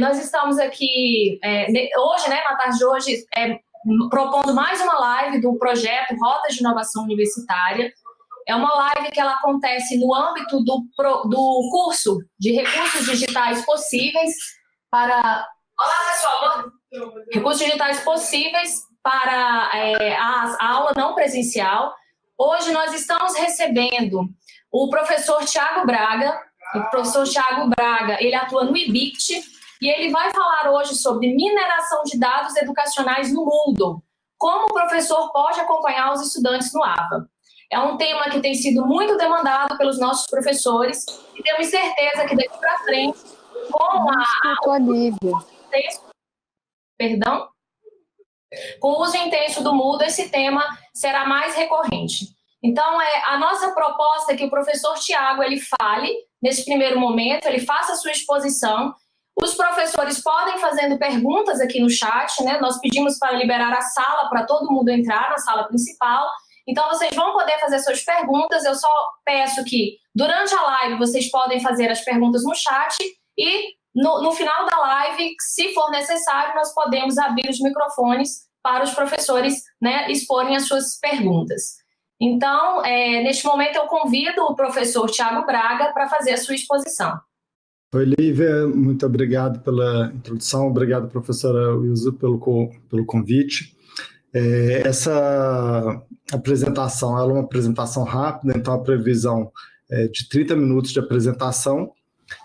nós estamos aqui é, hoje, né, na tarde de hoje, é, propondo mais uma live do projeto Rotas de Inovação Universitária. É uma live que ela acontece no âmbito do, do curso de recursos digitais possíveis para. Olá, pessoal! Recursos digitais possíveis para é, a, a aula não presencial. Hoje nós estamos recebendo o professor Tiago Braga. O professor Tiago Braga, ele atua no IBICT e ele vai falar hoje sobre mineração de dados educacionais no mundo. Como o professor pode acompanhar os estudantes no AVA. É um tema que tem sido muito demandado pelos nossos professores e temos certeza que daqui para frente, com a. Perdão? Com o uso intenso do Moodle, esse tema será mais recorrente. Então, é, a nossa proposta é que o professor Tiago ele fale nesse primeiro momento, ele faça a sua exposição. Os professores podem fazendo perguntas aqui no chat, né? Nós pedimos para liberar a sala para todo mundo entrar na sala principal. Então, vocês vão poder fazer suas perguntas. Eu só peço que, durante a live, vocês podem fazer as perguntas no chat e no, no final da live, se for necessário, nós podemos abrir os microfones para os professores né, exporem as suas perguntas. Então, é, neste momento, eu convido o professor Tiago Braga para fazer a sua exposição. Oi, Lívia, muito obrigado pela introdução, obrigado, professora Wilson, pelo, pelo convite. É, essa apresentação é uma apresentação rápida, então a previsão é de 30 minutos de apresentação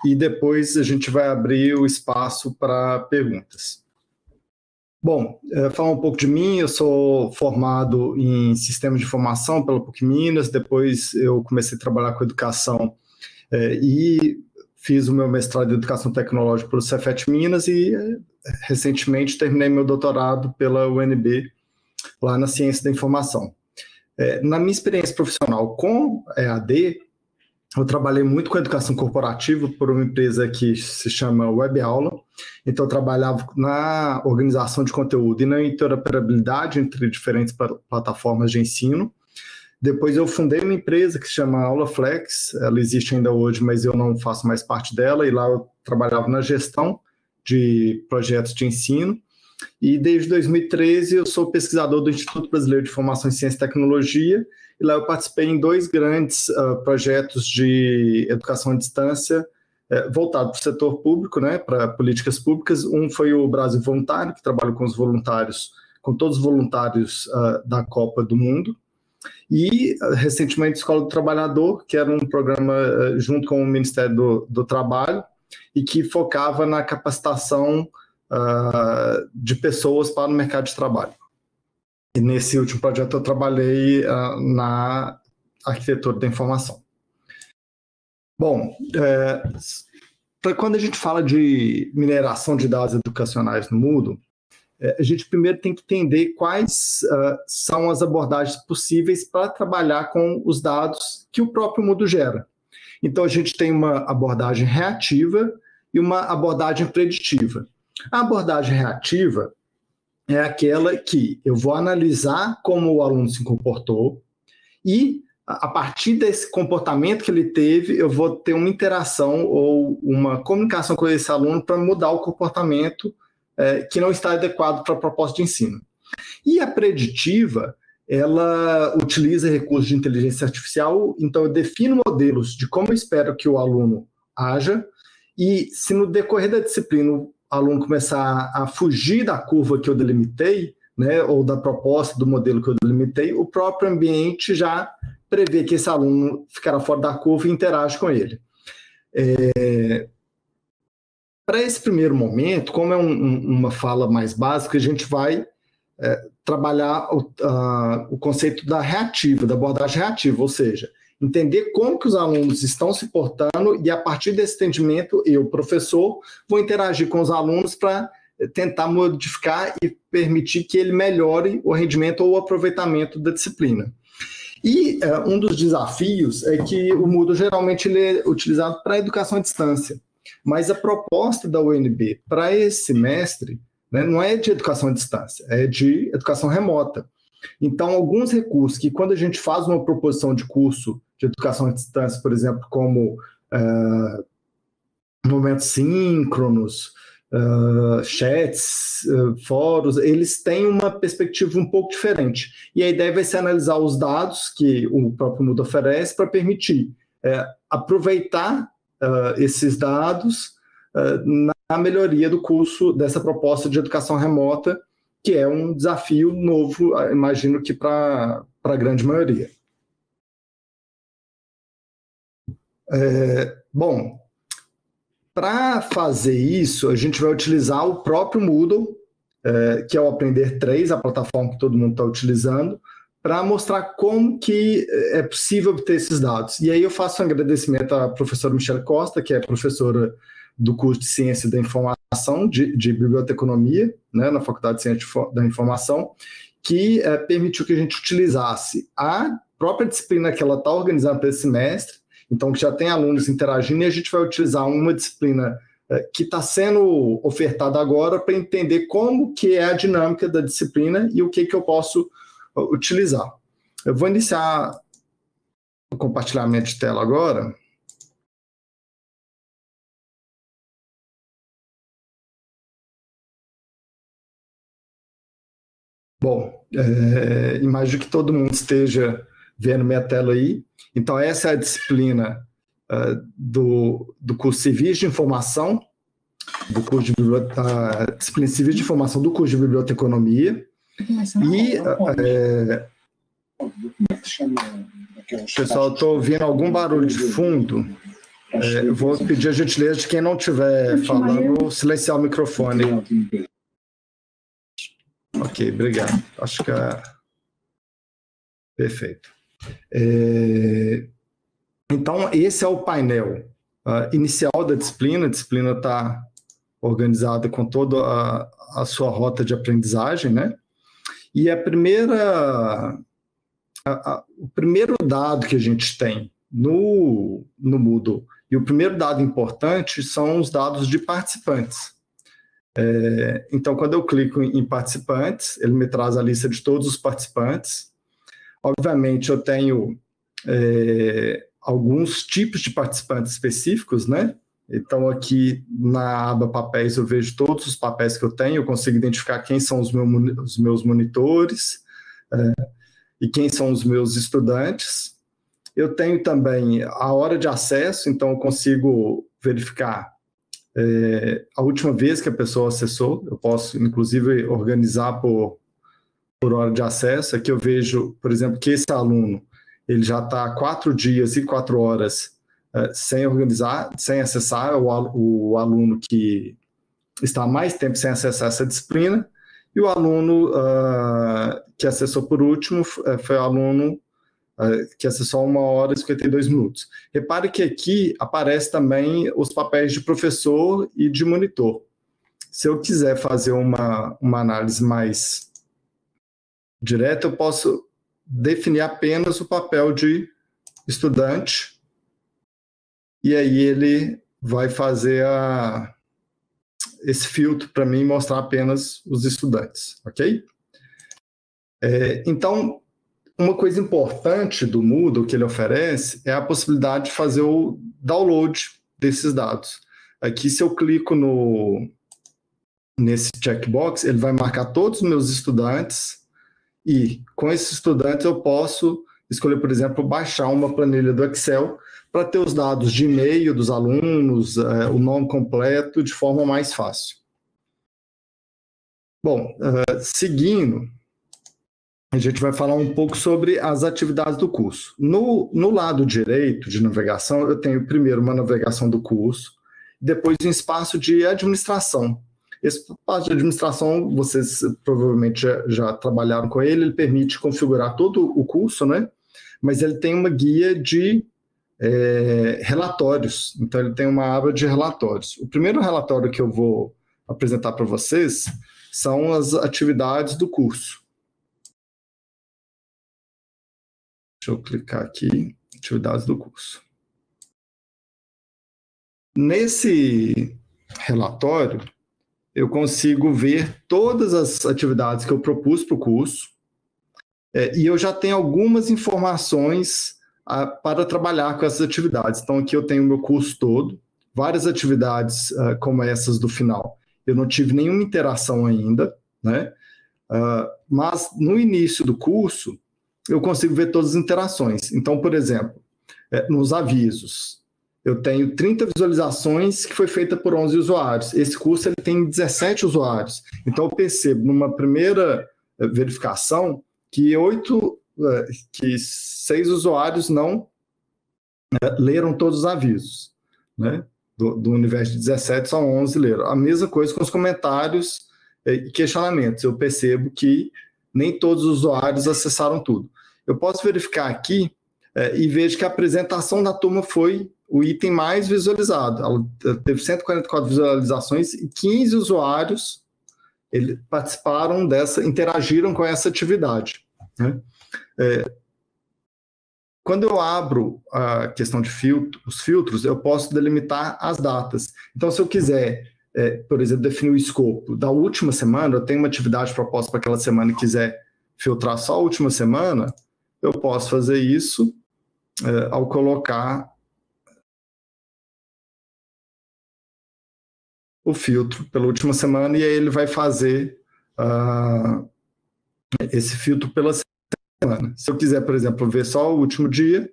e depois a gente vai abrir o espaço para perguntas. Bom, é, falar um pouco de mim, eu sou formado em sistemas de informação pela PUC Minas, depois eu comecei a trabalhar com educação é, e fiz o meu mestrado em educação tecnológica pelo Cefet Minas e é, recentemente terminei meu doutorado pela UNB, lá na ciência da informação. É, na minha experiência profissional com EAD, eu trabalhei muito com educação corporativa por uma empresa que se chama Web Aula. Então, eu trabalhava na organização de conteúdo e na interoperabilidade entre diferentes plataformas de ensino. Depois, eu fundei uma empresa que se chama Aula Flex. Ela existe ainda hoje, mas eu não faço mais parte dela. E lá eu trabalhava na gestão de projetos de ensino. E desde 2013 eu sou pesquisador do Instituto Brasileiro de Formação em Ciência e Tecnologia e lá eu participei em dois grandes uh, projetos de educação à distância uh, voltado para o setor público, né, para políticas públicas. Um foi o Brasil Voluntário, que trabalha com os voluntários, com todos os voluntários uh, da Copa do Mundo. E, recentemente, Escola do Trabalhador, que era um programa junto com o Ministério do, do Trabalho e que focava na capacitação de pessoas para o mercado de trabalho. E nesse último projeto eu trabalhei uh, na arquitetura da informação. Bom, é, quando a gente fala de mineração de dados educacionais no é, a gente primeiro tem que entender quais uh, são as abordagens possíveis para trabalhar com os dados que o próprio Moodle gera. Então, a gente tem uma abordagem reativa e uma abordagem preditiva. A abordagem reativa é aquela que eu vou analisar como o aluno se comportou e a partir desse comportamento que ele teve, eu vou ter uma interação ou uma comunicação com esse aluno para mudar o comportamento é, que não está adequado para a proposta de ensino. E a preditiva, ela utiliza recursos de inteligência artificial, então eu defino modelos de como eu espero que o aluno haja, e se no decorrer da disciplina aluno começar a fugir da curva que eu delimitei, né, ou da proposta do modelo que eu delimitei, o próprio ambiente já prevê que esse aluno ficará fora da curva e interage com ele. É... Para esse primeiro momento, como é um, um, uma fala mais básica, a gente vai é, trabalhar o, a, o conceito da reativa, da abordagem reativa, ou seja, entender como que os alunos estão se portando e a partir desse entendimento eu, professor, vou interagir com os alunos para tentar modificar e permitir que ele melhore o rendimento ou o aproveitamento da disciplina. E uh, um dos desafios é que o Moodle geralmente ele é utilizado para educação à distância, mas a proposta da UNB para esse semestre né, não é de educação à distância, é de educação remota. Então, alguns recursos que, quando a gente faz uma proposição de curso de educação à distância, por exemplo, como uh, momentos síncronos, uh, chats, uh, fóruns, eles têm uma perspectiva um pouco diferente. E a ideia vai ser analisar os dados que o próprio Moodle oferece para permitir aproveitar uh, esses dados na melhoria do curso dessa proposta de educação remota, que é um desafio novo, imagino que para a grande maioria. É, bom, para fazer isso, a gente vai utilizar o próprio Moodle, é, que é o Aprender 3, a plataforma que todo mundo está utilizando, para mostrar como que é possível obter esses dados. E aí eu faço um agradecimento à professora Michelle Costa, que é professora do curso de Ciência da Informação, de, de Biblioteconomia, né, na Faculdade de Ciência da Informação, que é, permitiu que a gente utilizasse a própria disciplina que ela está organizando para esse semestre, então que já tem alunos interagindo, e a gente vai utilizar uma disciplina é, que está sendo ofertada agora para entender como que é a dinâmica da disciplina e o que, que eu posso utilizar. Eu vou iniciar o compartilhamento de tela agora. Bom, é, imagino que todo mundo esteja vendo minha tela aí. Então, essa é a disciplina uh, do, do curso Civis de Informação, do curso de disciplina Civis de Informação do curso de Biblioteconomia. E, é, pessoal, estou ouvindo algum barulho de fundo. É, vou pedir a gentileza de quem não estiver falando silenciar o microfone. Ok, obrigado. Acho que é... Perfeito. É... Então, esse é o painel uh, inicial da disciplina. A disciplina está organizada com toda a, a, sua rota de aprendizagem, né? E a primeira, a, a, o primeiro dado que a gente tem no, no Moodle, e o primeiro dado importante são os dados de participantes. É, então, quando eu clico em participantes, ele me traz a lista de todos os participantes. Obviamente, eu tenho é, alguns tipos de participantes específicos, né? Então, aqui na aba papéis, eu vejo todos os papéis que eu tenho, eu consigo identificar quem são os, meu, os meus monitores é, e quem são os meus estudantes. Eu tenho também a hora de acesso, então eu consigo verificar é, a última vez que a pessoa acessou, eu posso, inclusive, organizar por, por hora de acesso. Aqui eu vejo, por exemplo, que esse aluno ele já está quatro dias e quatro horas sem organizar, sem acessar, o, o aluno que está mais tempo sem acessar essa disciplina, e o aluno uh, que acessou por último é, foi o aluno que acessou uma hora e 52 minutos. Repare que aqui aparece também os papéis de professor e de monitor. Se eu quiser fazer uma, uma análise mais direta, eu posso definir apenas o papel de estudante e aí ele vai fazer a, esse filtro para mim mostrar apenas os estudantes, ok? É, então, uma coisa importante do Moodle que ele oferece é a possibilidade de fazer o download desses dados. Aqui, se eu clico no, nesse checkbox, ele vai marcar todos os meus estudantes e com esses estudantes eu posso escolher, por exemplo, baixar uma planilha do Excel para ter os dados de e-mail dos alunos, é, o nome completo, de forma mais fácil. Bom, uh, seguindo, a gente vai falar um pouco sobre as atividades do curso. No, no lado direito de navegação, eu tenho primeiro uma navegação do curso, depois um espaço de administração. Esse espaço de administração, vocês provavelmente já, já trabalharam com ele, ele permite configurar todo o curso, né? Mas ele tem uma guia de é, relatórios. Então, ele tem uma aba de relatórios. O primeiro relatório que eu vou apresentar para vocês são as atividades do curso. Deixa eu clicar aqui, atividades do curso. Nesse relatório, eu consigo ver todas as atividades que eu propus para o curso, é, e eu já tenho algumas informações a, para trabalhar com essas atividades. Então, aqui eu tenho o meu curso todo, várias atividades uh, como essas do final. eu não tive nenhuma interação ainda, né? Uh, mas no início do curso, eu consigo ver todas as interações. Então, por exemplo, é, nos avisos, eu tenho 30 visualizações que foi feita por 11 usuários. Esse curso ele tem 17 usuários. Então, eu percebo numa primeira eh, verificação que oito, que seis usuários não eh, leram todos os avisos, né? Do, do universo de 17, só 11 leram. A mesma coisa com os comentários e questionamentos. Eu percebo que nem todos os usuários acessaram tudo. Eu posso verificar aqui é, e vejo que a apresentação da turma foi o item mais visualizado. Ela teve 144 visualizações e 15 usuários ele, participaram dessa, interagiram com essa atividade. Né? É, quando eu abro a questão de filtro, os filtros, eu posso delimitar as datas. Então, se eu quiser, é, por exemplo, definir o escopo da última semana, eu tenho uma atividade proposta para aquela semana e quiser filtrar só a última semana, eu posso fazer isso é, ao colocar o filtro pela última semana e aí ele vai fazer uh, esse filtro pela semana. Se eu quiser, por exemplo, ver só o último dia,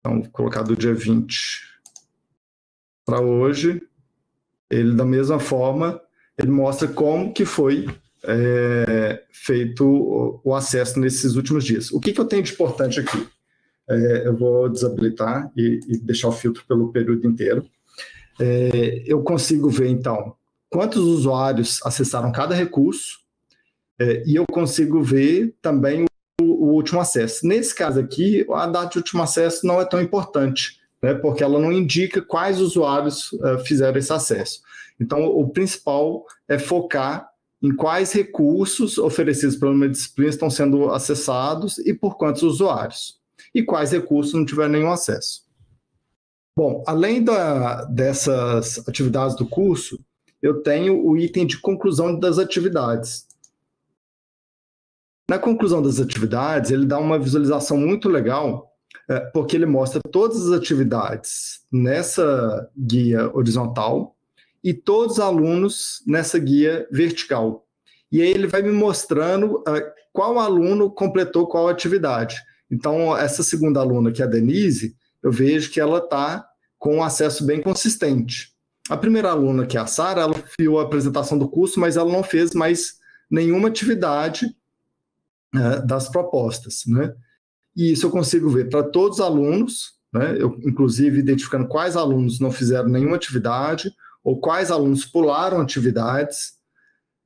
então vou colocar do dia 20 para hoje, ele da mesma forma, ele mostra como que foi é, feito o, o, acesso nesses últimos dias. O que, que eu tenho de importante aqui? É, eu vou desabilitar e, e, deixar o filtro pelo período inteiro. É, eu consigo ver, então, quantos usuários acessaram cada recurso é, e eu consigo ver também o, o, último acesso. Nesse caso aqui, a data de último acesso não é tão importante, né, porque ela não indica quais usuários uh, fizeram esse acesso. Então, o principal é focar em quais recursos oferecidos uma disciplina estão sendo acessados e por quantos usuários, e quais recursos não tiveram nenhum acesso. Bom, além da, dessas atividades do curso, eu tenho o item de conclusão das atividades. Na conclusão das atividades, ele dá uma visualização muito legal, é, porque ele mostra todas as atividades nessa guia horizontal e todos os alunos nessa guia vertical. E aí ele vai me mostrando uh, qual aluno completou qual atividade. Então, essa segunda aluna, que é a Denise, eu vejo que ela está com um acesso bem consistente. A primeira aluna, que é a Sara, ela viu a apresentação do curso, mas ela não fez mais nenhuma atividade uh, das propostas. Né? E isso eu consigo ver para todos os alunos, né? eu, inclusive identificando quais alunos não fizeram nenhuma atividade, ou quais alunos pularam atividades.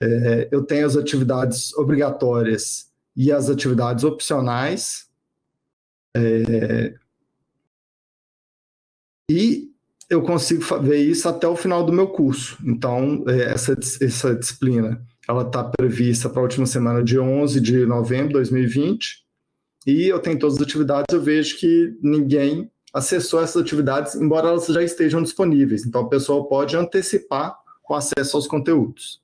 É, eu tenho as atividades obrigatórias e as atividades opcionais. É, e eu consigo ver isso até o final do meu curso. Então, é, essa, essa disciplina ela está prevista para a última semana de 11 de novembro de 2020. E eu tenho todas as atividades, eu vejo que ninguém acessou essas atividades, embora elas já estejam disponíveis. Então, a pessoa pode antecipar o acesso aos conteúdos.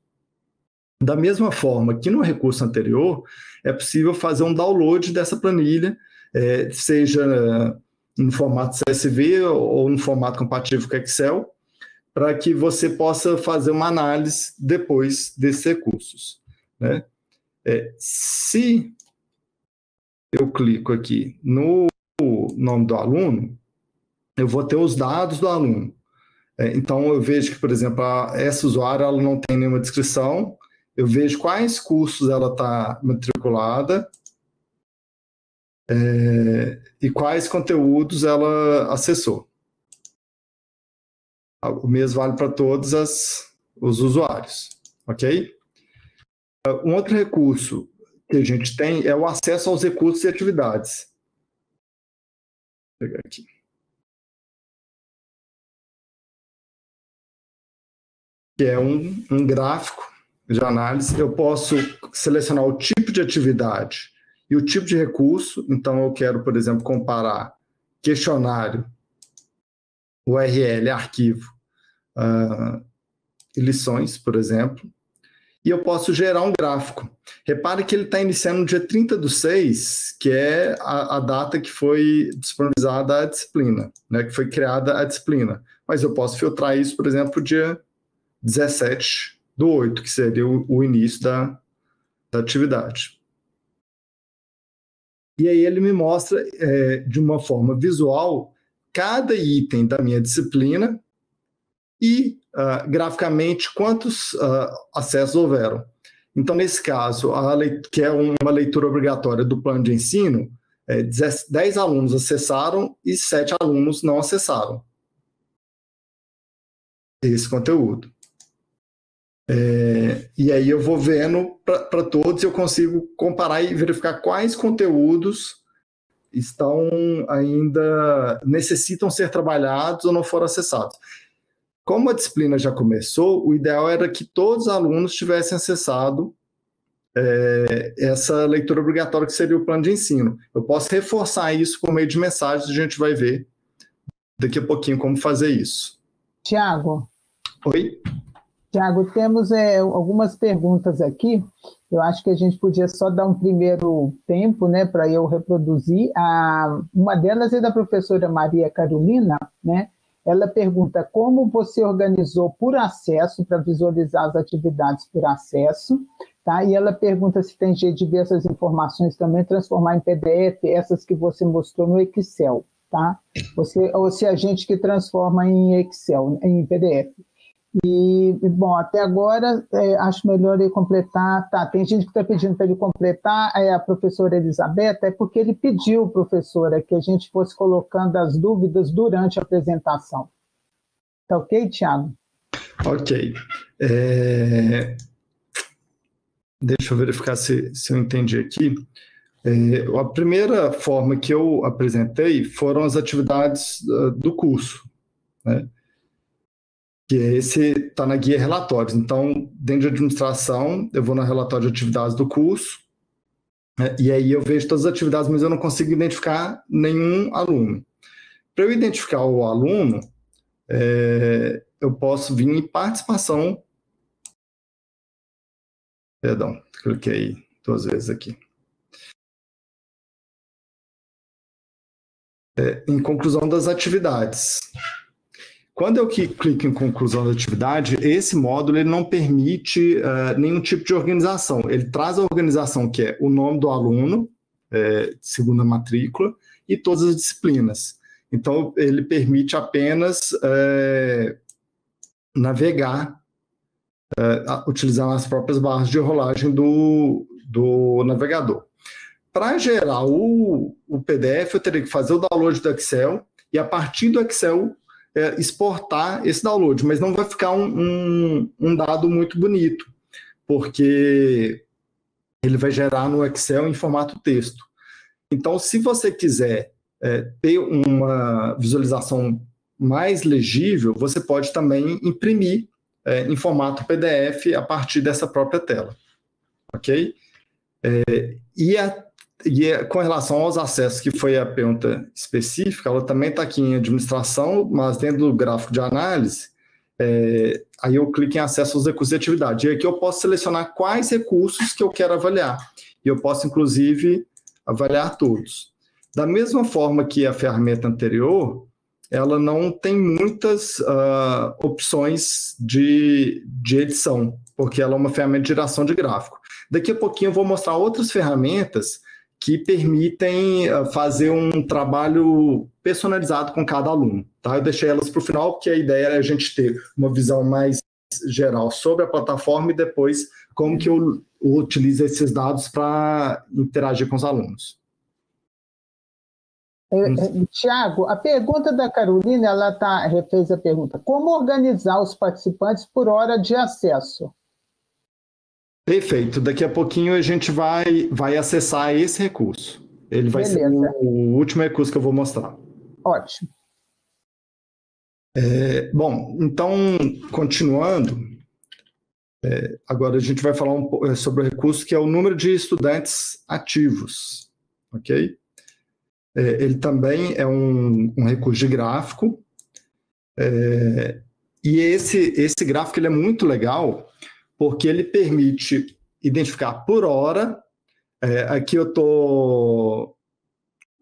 Da mesma forma que no recurso anterior, é possível fazer um download dessa planilha, é, seja no formato CSV ou no formato compatível com Excel, para que você possa fazer uma análise depois desses recursos. Né? É, se eu clico aqui no nome do aluno, eu vou ter os dados do aluno. É, então, eu vejo que, por exemplo, a, essa usuária ela não tem nenhuma descrição, eu vejo quais cursos ela está matriculada é, e quais conteúdos ela acessou. O mesmo vale para todos as, os usuários, ok? Um outro recurso que a gente tem é o acesso aos recursos e atividades. Vou pegar aqui. que é um, um gráfico de análise. Eu posso selecionar o tipo de atividade e o tipo de recurso. Então, eu quero, por exemplo, comparar questionário, URL, arquivo uh, lições, por exemplo. E eu posso gerar um gráfico. Repare que ele está iniciando no dia 30 do 6, que é a, a, data que foi disponibilizada a disciplina, né, que foi criada a disciplina. Mas eu posso filtrar isso, por exemplo, dia 17 do 8, que seria o, o início da, da atividade. E aí ele me mostra é, de uma forma visual cada item da minha disciplina e uh, graficamente quantos uh, acessos houveram. Então, nesse caso, que é uma leitura obrigatória do plano de ensino, é, 10 alunos acessaram e 7 alunos não acessaram esse conteúdo. É, e aí eu vou vendo para todos eu consigo comparar e verificar quais conteúdos estão ainda necessitam ser trabalhados ou não foram acessados. Como a disciplina já começou, o ideal era que todos os alunos tivessem acessado é, essa leitura obrigatória que seria o plano de ensino. Eu posso reforçar isso por meio de mensagens, a gente vai ver daqui a pouquinho como fazer isso. Tiago. Oi? Tiago, temos é, algumas perguntas aqui. Eu acho que a gente podia só dar um primeiro tempo né, para eu reproduzir. A, uma delas é da professora Maria Carolina, né? Ela pergunta como você organizou por acesso para visualizar as atividades por acesso, tá? E ela pergunta se tem jeito de ver essas informações também, transformar em PDF, essas que você mostrou no Excel, tá? Você, ou se a gente que transforma em Excel, em PDF. E, bom, até agora é, acho melhor ele completar. Tá, tem gente que está pedindo para ele completar, é a professora Elizabeth, é porque ele pediu, professora, que a gente fosse colocando as dúvidas durante a apresentação. Tá ok, Tiago? Ok. É... Deixa eu verificar se, se eu entendi aqui. É, a primeira forma que eu apresentei foram as atividades uh, do curso. Né? Que esse está na guia relatórios. Então, dentro de administração, eu vou no relatório de atividades do curso, né, e aí eu vejo todas as atividades, mas eu não consigo identificar nenhum aluno. Para eu identificar o aluno, é, eu posso vir em participação. Perdão, cliquei duas vezes aqui. É, em conclusão das atividades. Quando eu clico em conclusão da atividade, esse módulo ele não permite uh, nenhum tipo de organização. Ele traz a organização que é o nome do aluno, é, segunda matrícula, e todas as disciplinas. Então, ele permite apenas é, navegar é, as próprias barras de rolagem do, do navegador. Para gerar o, o PDF, eu teria que fazer o download do Excel e, a partir do Excel, é, exportar esse download, mas não vai ficar um, um, um, dado muito bonito, porque ele vai gerar no Excel em formato texto. Então, se você quiser é, ter uma visualização mais legível, você pode também imprimir é, em formato PDF a partir dessa própria tela. Ok? É, e a e é, com relação aos acessos, que foi a pergunta específica, ela também está aqui em administração, mas dentro do gráfico de análise, é, aí eu clico em acesso aos recursos de atividade. E aqui eu posso selecionar quais recursos que eu quero avaliar. E eu posso, inclusive, avaliar todos. Da mesma forma que a ferramenta anterior, ela não tem muitas uh, opções de, de edição, porque ela é uma ferramenta de geração de gráfico. Daqui a pouquinho eu vou mostrar outras ferramentas que permitem eh, fazer um trabalho personalizado com cada aluno. Tá? Eu deixei elas para o final, porque a ideia é a gente ter uma visão mais geral sobre a plataforma e depois como que eu utilizo esses dados para interagir com os alunos. É, é, Tiago, a pergunta da Carolina, ela tá, fez a pergunta: como organizar os participantes por hora de acesso? Perfeito. Daqui a pouquinho a gente vai, vai acessar esse recurso. Ele vai Beleza. ser o, último recurso que eu vou mostrar. Ótimo. É, bom, então, continuando, é, agora a gente vai falar um é, sobre o recurso que é o número de estudantes ativos, ok? É, ele também é um, um recurso de gráfico, é, e esse, esse gráfico ele é muito legal, porque ele permite identificar por hora. É, aqui eu estou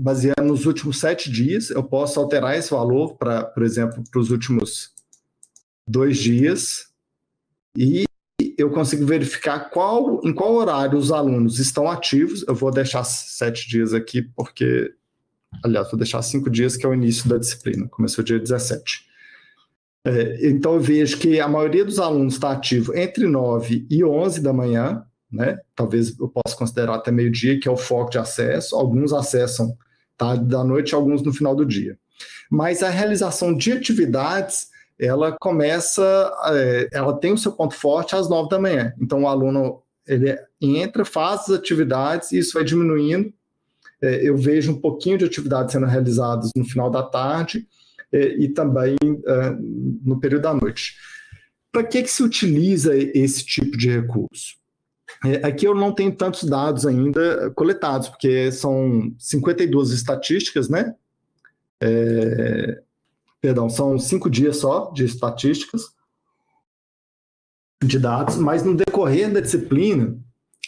baseando nos últimos sete dias, eu posso alterar esse valor para, por exemplo, para os últimos dois dias. e eu consigo verificar qual, em qual horário os alunos estão ativos. Eu vou deixar sete dias aqui, porque, aliás, vou deixar cinco dias, que é o início da disciplina, começou dia 17. É, então, eu vejo que a maioria dos alunos está ativo entre 9 e 11 da manhã, né? Talvez eu possa considerar até meio-dia, que é o foco de acesso. Alguns acessam tá, da noite, alguns no final do dia. Mas a realização de atividades ela começa, é, ela tem o seu ponto forte às nove da manhã. Então, o aluno ele entra, faz as atividades e isso vai diminuindo. É, eu vejo um pouquinho de atividades sendo realizadas no final da tarde é, e também no período da noite. Para que, que se utiliza esse tipo de recurso? Aqui eu não tenho tantos dados ainda coletados, porque são 52 estatísticas, né? É, perdão, são cinco dias só de estatísticas, de dados, mas no decorrer da disciplina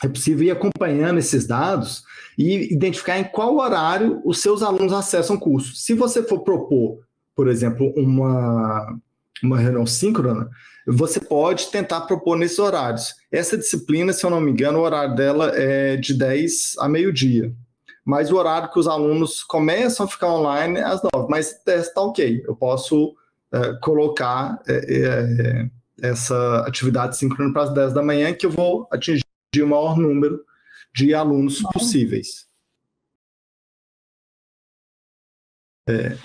é possível ir acompanhando esses dados e identificar em qual horário os seus alunos acessam o curso. Se você for propor, por exemplo, uma, uma reunião síncrona, você pode tentar propor nesses horários. Essa disciplina, se eu não me engano, o horário dela é de 10 a meio-dia mas o horário que os alunos começam a ficar online é às nove. Mas está ok, eu posso é, colocar é, é, essa atividade síncrona para as 10 da manhã, que eu vou atingir o maior número de alunos possíveis. É.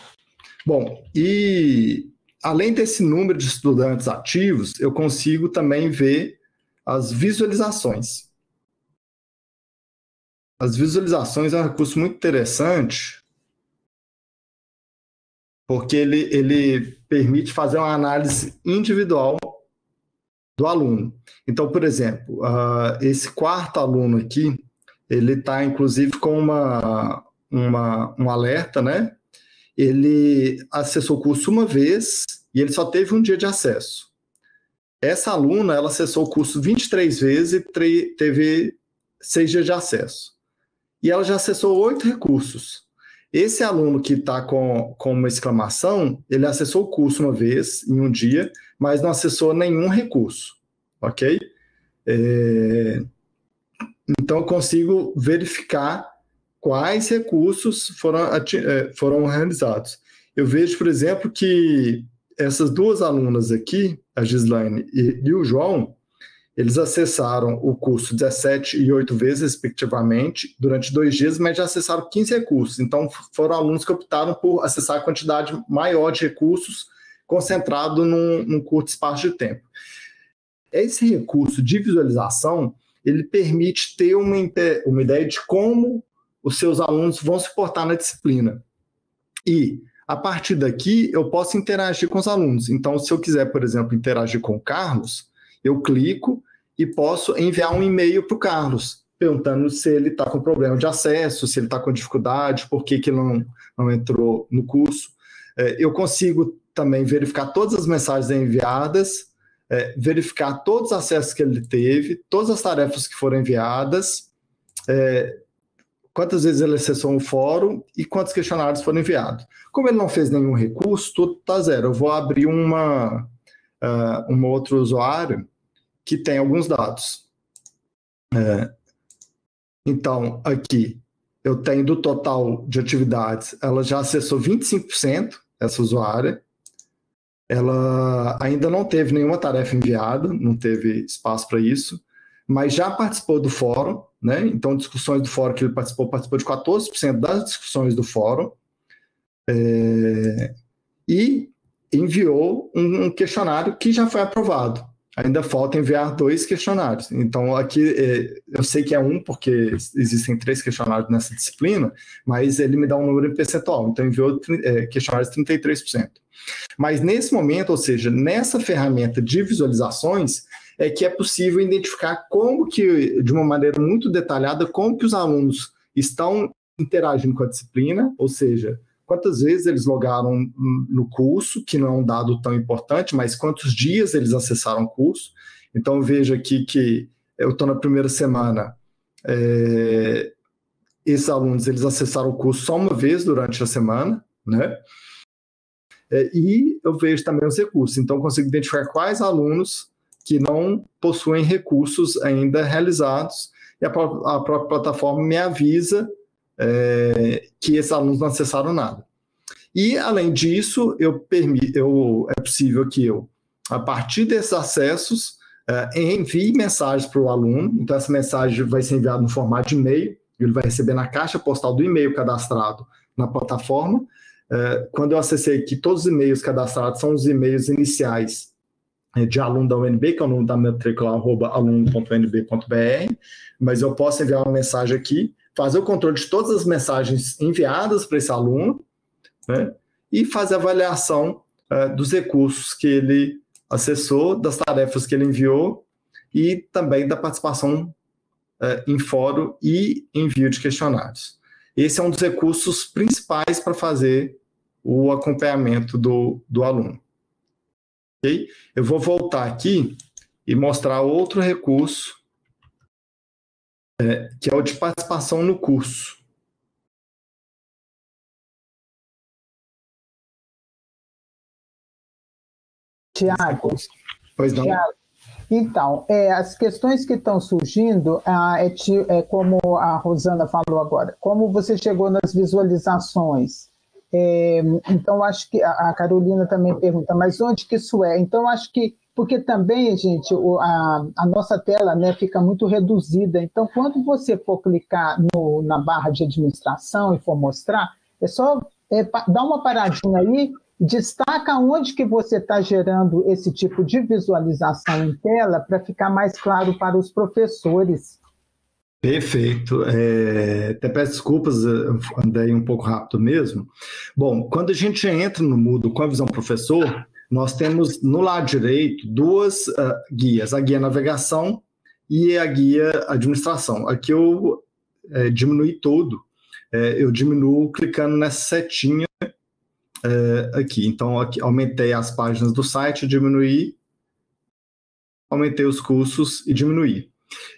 Bom, e além desse número de estudantes ativos, eu consigo também ver as visualizações. As visualizações é um recurso muito interessante, porque ele, ele permite fazer uma análise individual do aluno. Então, por exemplo, uh, esse quarto aluno aqui, ele está inclusive com uma, uma, um alerta, né? Ele acessou o curso uma vez e ele só teve um dia de acesso. Essa aluna, ela acessou o curso 23 vezes e teve seis dias de acesso e ela já acessou oito recursos. Esse aluno que está com, com uma exclamação, ele acessou o curso uma vez, em um dia, mas não acessou nenhum recurso, ok? É... Então, eu consigo verificar quais recursos foram, é, foram realizados. Eu vejo, por exemplo, que essas duas alunas aqui, a Gislaine e, e o João, eles acessaram o curso 17 e 8 vezes, respectivamente, durante dois dias, mas já acessaram 15 recursos. Então, foram alunos que optaram por acessar a quantidade maior de recursos concentrado num, num curto espaço de tempo. Esse recurso de visualização, ele permite ter uma, uma ideia de como os seus alunos vão se portar na disciplina. E, a partir daqui, eu posso interagir com os alunos. Então, se eu quiser, por exemplo, interagir com o Carlos, eu clico e posso enviar um e-mail para o Carlos, perguntando se ele está com problema de acesso, se ele está com dificuldade, por que, que ele não, não entrou no curso. É, eu consigo também verificar todas as mensagens enviadas, é, verificar todos os acessos que ele teve, todas as tarefas que foram enviadas, é, quantas vezes ele acessou o fórum e quantos questionários foram enviados. Como ele não fez nenhum recurso, tudo está zero. Eu vou abrir uma, uh, um outro usuário que tem alguns dados. É, então, aqui, eu tenho do total de atividades, ela já acessou 25%, essa usuária. Ela ainda não teve nenhuma tarefa enviada, não teve espaço para isso, mas já participou do fórum, né? Então, discussões do fórum que ele participou, participou de 14% das discussões do fórum. É, e enviou um questionário que já foi aprovado ainda falta enviar dois questionários. Então, aqui é, eu sei que é um, porque existem três questionários nessa disciplina, mas ele me dá um número em percentual. Então, enviou é, questionários 33%. Mas nesse momento, ou seja, nessa ferramenta de visualizações, é que é possível identificar como que, de uma maneira muito detalhada, como que os alunos estão interagindo com a disciplina, ou seja, quantas vezes eles logaram no curso, que não é um dado tão importante, mas quantos dias eles acessaram o curso. Então, veja aqui que eu estou na primeira semana, é, esses alunos eles acessaram o curso só uma vez durante a semana, né? É, e eu vejo também os recursos, então consigo identificar quais alunos que não possuem recursos ainda realizados, e a, a própria plataforma me avisa é, que esses alunos não acessaram nada. E, além disso, eu, eu é possível que eu, a partir desses acessos, é, envie mensagens para o aluno. Então, essa mensagem vai ser enviada no formato de e-mail, ele vai receber na caixa postal do e-mail cadastrado na plataforma. É, quando eu acessei aqui, todos os e-mails cadastrados são os e-mails iniciais de aluno da UNB, que é o nome da matrícula, arroba aluno.unb.br, mas eu posso enviar uma mensagem aqui, fazer o controle de todas as mensagens enviadas para esse aluno, né, e fazer a avaliação uh, dos recursos que ele acessou, das tarefas que ele enviou e também da participação uh, em fórum e envio de questionários. Esse é um dos recursos principais para fazer o acompanhamento do, do aluno. Okay? Eu vou voltar aqui e mostrar outro recurso, é, que é o de participação no curso. Tiago, pois não. Tiago, então, é, as questões que estão surgindo, ah, é, é, como a Rosana falou agora, como você chegou nas visualizações, é, então, acho que a Carolina também pergunta, mas onde que isso é? Então, acho que, porque também, gente, a, a nossa tela né, fica muito reduzida. Então, quando você for clicar no, na barra de administração e for mostrar, é só é, dar uma paradinha aí destaca onde que você está gerando esse tipo de visualização em tela para ficar mais claro para os professores. Perfeito. É, até peço desculpas, andei um pouco rápido mesmo. Bom, quando a gente entra no Moodle com a visão professor, nós temos no lado direito duas uh, guias, a guia navegação e a guia administração. Aqui eu é, diminui todo, é, eu diminuo clicando nessa setinha é, aqui. Então, aqui, aumentei as páginas do site, diminuí, aumentei os cursos e diminuí.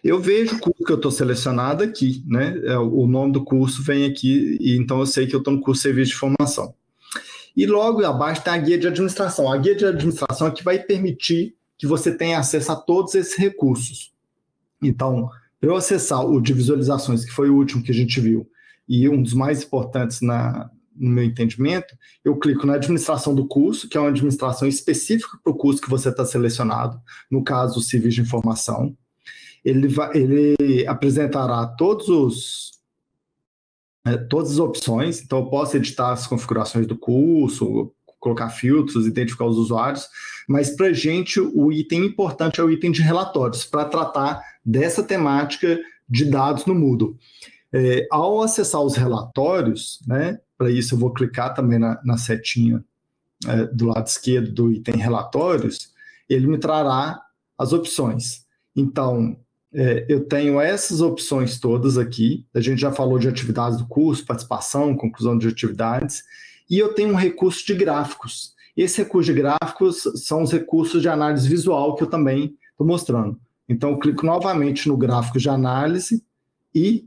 Eu vejo o curso que eu estou selecionado aqui, né? É, o nome do curso vem aqui, e então eu sei que eu estou no curso de serviço de formação. E logo abaixo tem a guia de administração. A guia de administração é que vai permitir que você tenha acesso a todos esses recursos. Então, para eu acessar o de visualizações, que foi o último que a gente viu, e um dos mais importantes na, no meu entendimento, eu clico na administração do curso, que é uma administração específica para o curso que você está selecionado, no caso, o Civis de Informação ele, vai, ele apresentará todos os, é, todas as opções, então eu posso editar as configurações do curso, colocar filtros, identificar os usuários, mas para a gente o item importante é o item de relatórios, para tratar dessa temática de dados no Moodle. É, ao acessar os relatórios, né, para isso eu vou clicar também na, na setinha é, do lado esquerdo do item relatórios, ele me trará as opções. Então, é, eu tenho essas opções todas aqui. A gente já falou de atividades do curso, participação, conclusão de atividades. E eu tenho um recurso de gráficos. Esse recurso de gráficos são os recursos de análise visual que eu também estou mostrando. Então, eu clico novamente no gráfico de análise e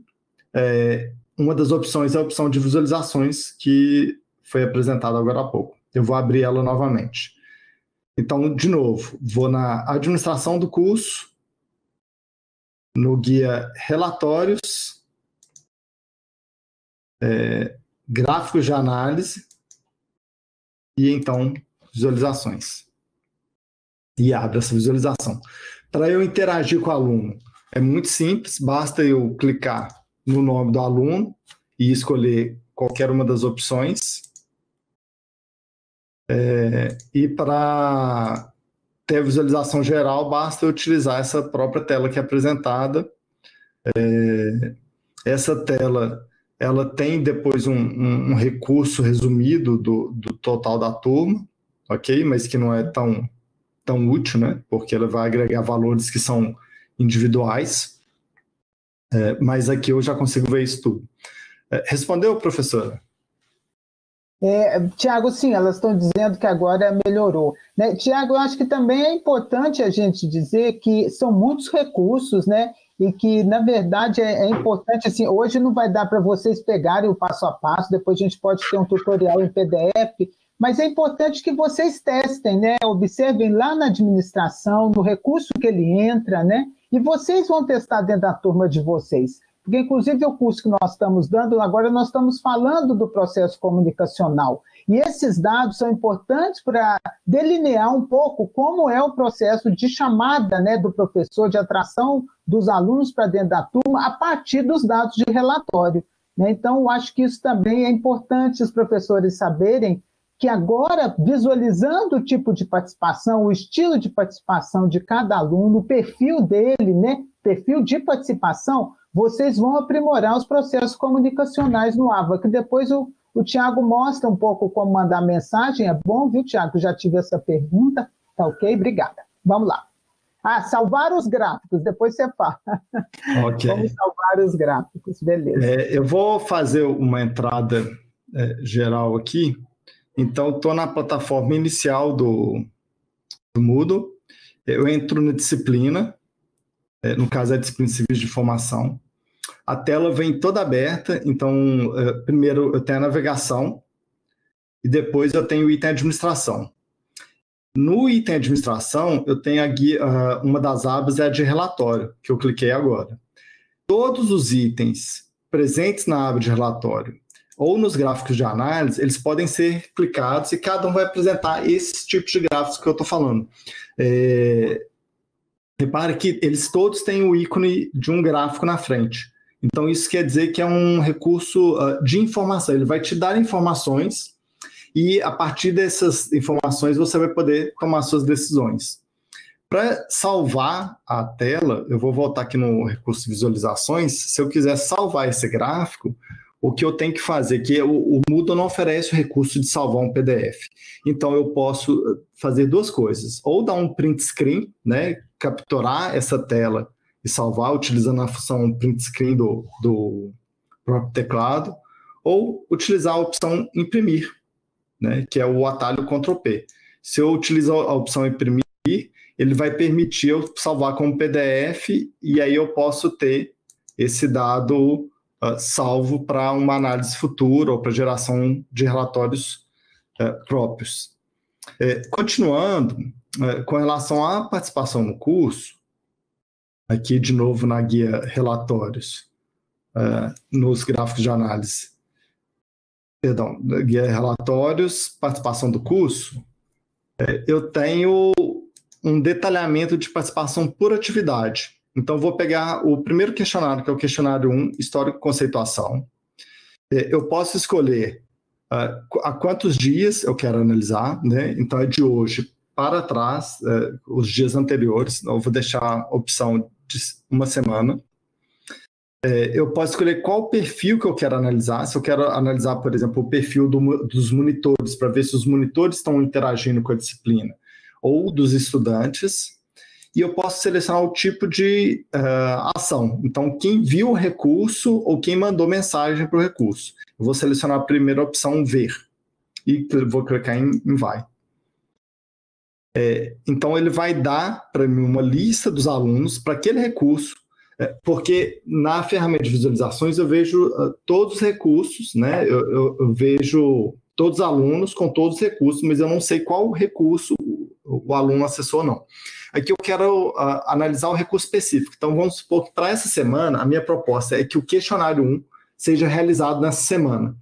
é, uma das opções é a opção de visualizações que foi apresentada agora há pouco. Eu vou abrir ela novamente. Então, de novo, vou na administração do curso, no guia relatórios, é, gráficos de análise e então visualizações. E abre essa visualização. Para eu interagir com o aluno, é muito simples, basta eu clicar no nome do aluno e escolher qualquer uma das opções. É, e para ter a visualização geral, basta utilizar essa própria tela que é apresentada. É, essa tela ela tem depois um, um, um recurso resumido do, do, total da turma, ok? Mas que não é tão, tão útil, né? Porque ela vai agregar valores que são individuais. É, mas aqui eu já consigo ver isso tudo. É, respondeu, professora? É, Tiago, sim, elas estão dizendo que agora melhorou. Né? Tiago, eu acho que também é importante a gente dizer que são muitos recursos, né? E que, na verdade, é, é importante, assim, hoje não vai dar para vocês pegarem o passo a passo, depois a gente pode ter um tutorial em PDF, Mas é importante que vocês testem, né? Observem lá na administração, no recurso que ele entra, né? E vocês vão testar dentro da turma de vocês. Porque, inclusive, o curso que nós estamos dando, agora nós estamos falando do processo comunicacional. E esses dados são importantes para delinear um pouco como é o processo de chamada né, do professor, de atração dos alunos para dentro da turma, a partir dos dados de relatório. Né? Então, eu acho que isso também é importante os professores saberem que agora, visualizando o tipo de participação, o estilo de participação de cada aluno, o perfil dele, né, perfil de participação, vocês vão aprimorar os processos comunicacionais no AVA, que depois o, o Tiago mostra um pouco como mandar mensagem. É bom, viu, Tiago? Já tive essa pergunta. Tá ok? Obrigada. Vamos lá. Ah, salvar os gráficos, depois você fala. Ok. Vamos salvar os gráficos, beleza. É, eu vou fazer uma entrada é, geral aqui. Então, estou na plataforma inicial do, do Moodle. Eu entro na disciplina, é, no caso é a disciplina civis de formação. A tela vem toda aberta, então, é, primeiro eu tenho a navegação e depois eu tenho o item administração. No item administração, eu tenho uh, uma das abas é a de relatório, que eu cliquei agora. Todos os itens presentes na aba de relatório ou nos gráficos de análise, eles podem ser clicados e cada um vai apresentar esses tipos de gráficos que eu estou falando. É, repare que eles todos têm o ícone de um gráfico na frente. Então, isso quer dizer que é um recurso uh, de informação. Ele vai te dar informações e, a partir dessas informações, você vai poder tomar suas decisões. Para salvar a tela, eu vou voltar aqui no recurso visualizações. Se eu quiser salvar esse gráfico, o que eu tenho que fazer, que o, o Moodle não oferece o recurso de salvar um PDF. Então eu posso eh, fazer duas coisas, ou dar um print screen, né, capturar essa tela e salvar utilizando a função print screen do, do próprio teclado, ou utilizar a opção imprimir, né, que é o atalho Ctrl P. Se eu utilizo a opção imprimir, ele vai permitir eu salvar como PDF e aí eu posso ter esse dado uh, salvo para uma análise futura ou para geração de relatórios uh, próprios. É, continuando, uh, com relação à participação no curso, aqui de novo na guia relatórios, nos gráficos de análise, perdão, guia relatórios, participação do curso, é, eu tenho um detalhamento de participação por atividade. Então, vou pegar o primeiro questionário, que é o questionário 1, Histórico Conceituação. É, eu posso escolher uh, a quantos dias eu quero analisar, né? Então, é de hoje para trás, uh, os dias anteriores. Eu vou deixar a opção de uma semana. É, eu posso escolher qual perfil que eu quero analisar. Se eu quero analisar, por exemplo, o perfil do, dos monitores, para ver se os monitores estão interagindo com a disciplina, ou dos estudantes e eu posso selecionar o tipo de uh, ação. Então, quem viu o recurso ou quem mandou mensagem para o recurso. Eu vou selecionar a primeira opção, ver, e vou clicar em, em vai. É, então, ele vai dar para mim uma lista dos alunos para aquele recurso, é, porque na ferramenta de visualizações eu vejo uh, todos os recursos, né? Eu, eu, eu, vejo todos os alunos com todos os recursos, mas eu não sei qual recurso o, o aluno acessou não. Aqui eu quero uh, analisar o recurso específico. Então, vamos supor que para essa semana, a minha proposta é que o questionário 1 seja realizado nessa semana.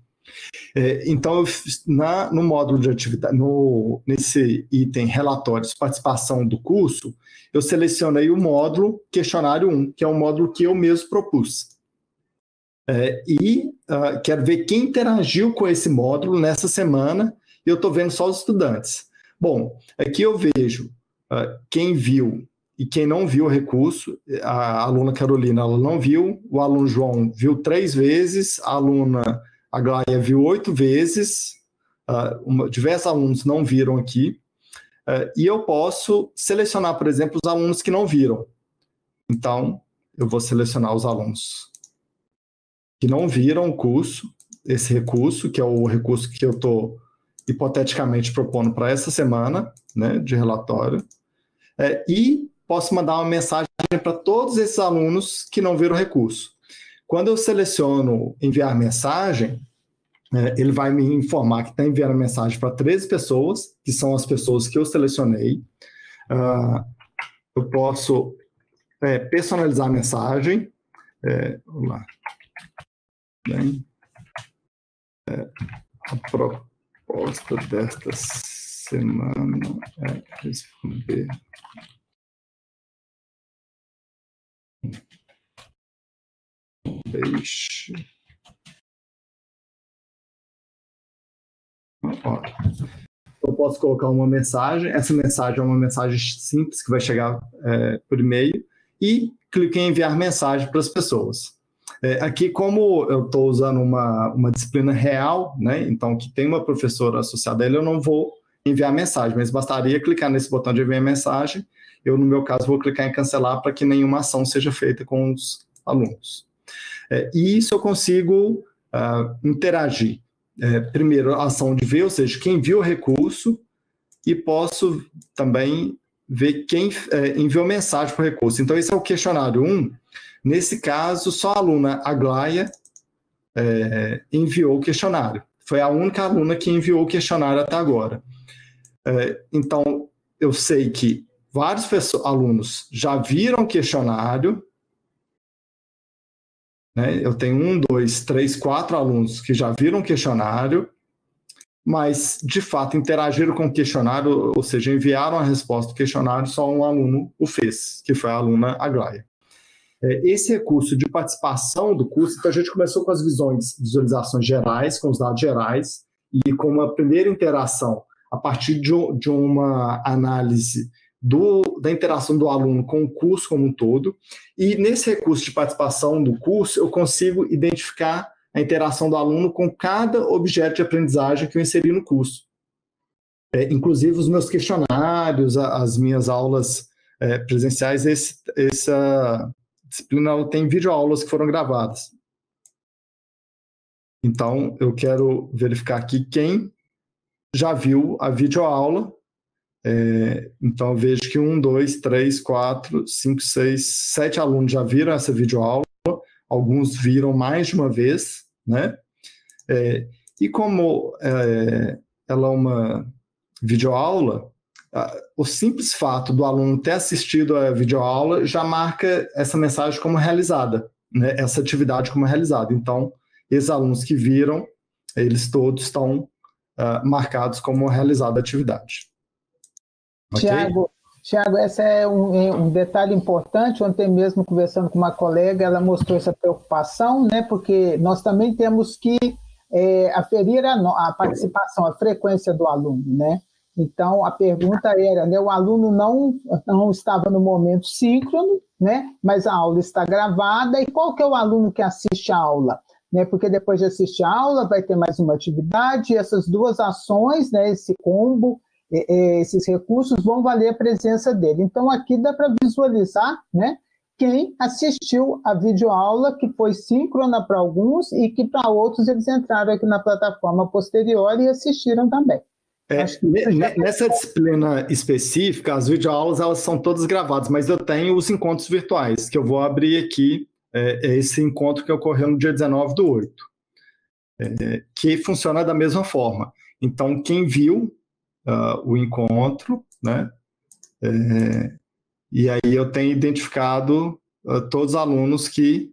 É, então, na, no módulo de atividade, no, nesse item relatórios, participação do curso, eu selecionei o módulo questionário 1, que é um módulo que eu mesmo propus. É, e uh, quero ver quem interagiu com esse módulo nessa semana, e eu estou vendo só os estudantes. Bom, aqui eu vejo ah, quem viu e quem não viu o recurso, a aluna Carolina ela não viu, o aluno João viu três vezes, a aluna Aglaia viu oito vezes, uh, uma, diversos alunos não viram aqui, uh, e eu posso selecionar, por exemplo, os alunos que não viram. Então, eu vou selecionar os alunos que não viram o curso, esse recurso, que é o recurso que eu estou hipoteticamente propondo para essa semana, né, de relatório. É, e posso mandar uma mensagem para todos esses alunos que não viram o recurso. Quando eu seleciono enviar mensagem, é, ele vai me informar que está enviando mensagem para 13 pessoas, que são as pessoas que eu selecionei. Uh, eu posso é, personalizar a mensagem. É, vamos lá. Bem, a proposta desta semana é responder. Deixe Ó, eu posso colocar uma mensagem, essa mensagem é uma mensagem simples que vai chegar é, por e-mail e clique em enviar mensagem para as pessoas. É, aqui, como eu estou usando uma, uma disciplina real, né, então que tem uma professora associada a ele, eu não vou enviar mensagem, mas bastaria clicar nesse botão de enviar mensagem. Eu, no meu caso, vou clicar em cancelar para que nenhuma ação seja feita com os alunos. É, e isso eu consigo uh, interagir é, primeiro, a ação de ver, ou seja, quem viu o recurso, e posso também ver quem é, enviou mensagem para o recurso. Então, esse é o questionário 1. Nesse caso, só a aluna Aglaia é, enviou o questionário. Foi a única aluna que enviou o questionário até agora. É, então, eu sei que vários alunos já viram o questionário, né? Eu tenho um, dois, três, quatro alunos que já viram o questionário, mas de fato interagiram com o questionário, ou seja, enviaram a resposta do questionário, só um aluno o fez, que foi a aluna Aglaia. É, esse recurso de participação do curso, então a gente começou com as visões, visualizações gerais, com os dados gerais, e com uma primeira interação a partir de, de uma análise do, da interação do aluno com o curso como um todo. E nesse recurso de participação do curso, eu consigo identificar a interação do aluno com cada objeto de aprendizagem que eu inseri no curso. É, inclusive os meus questionários, as minhas aulas é, presenciais, esse, essa disciplina tem videoaulas que foram gravadas. Então, eu quero verificar aqui quem já viu a videoaula é, então, vejo que um, dois, três, quatro, cinco, seis, sete alunos já viram essa videoaula, alguns viram mais de uma vez, né? É, e como é, ela é uma videoaula, o simples fato do aluno ter assistido a videoaula já marca essa mensagem como realizada, né? essa atividade como realizada. Então, esses alunos que viram, eles todos estão uh, marcados como realizada a atividade. Tiago, Tiago, esse é um, é um, detalhe importante. Ontem mesmo, conversando com uma colega, ela mostrou essa preocupação, né? Porque nós também temos que é, aferir a, a, participação, a frequência do aluno, né? Então, a pergunta era, né, o aluno não, não estava no momento síncrono, né, mas a aula está gravada, e qual que é o aluno que assiste a aula? Né, porque depois de assistir a aula, vai ter mais uma atividade, e essas duas ações, né, esse combo, esses recursos vão valer a presença dele. Então, aqui dá para visualizar né, quem assistiu a videoaula, que foi síncrona para alguns e que para outros eles entraram aqui na plataforma posterior e assistiram também. É, nessa disciplina específica, as videoaulas elas são todas gravadas, mas eu tenho os encontros virtuais, que eu vou abrir aqui, é, é esse encontro que ocorreu no dia 19 do 8, é, que funciona da mesma forma. Então, quem viu uh, o encontro, né? É, e aí eu tenho identificado uh, todos os alunos que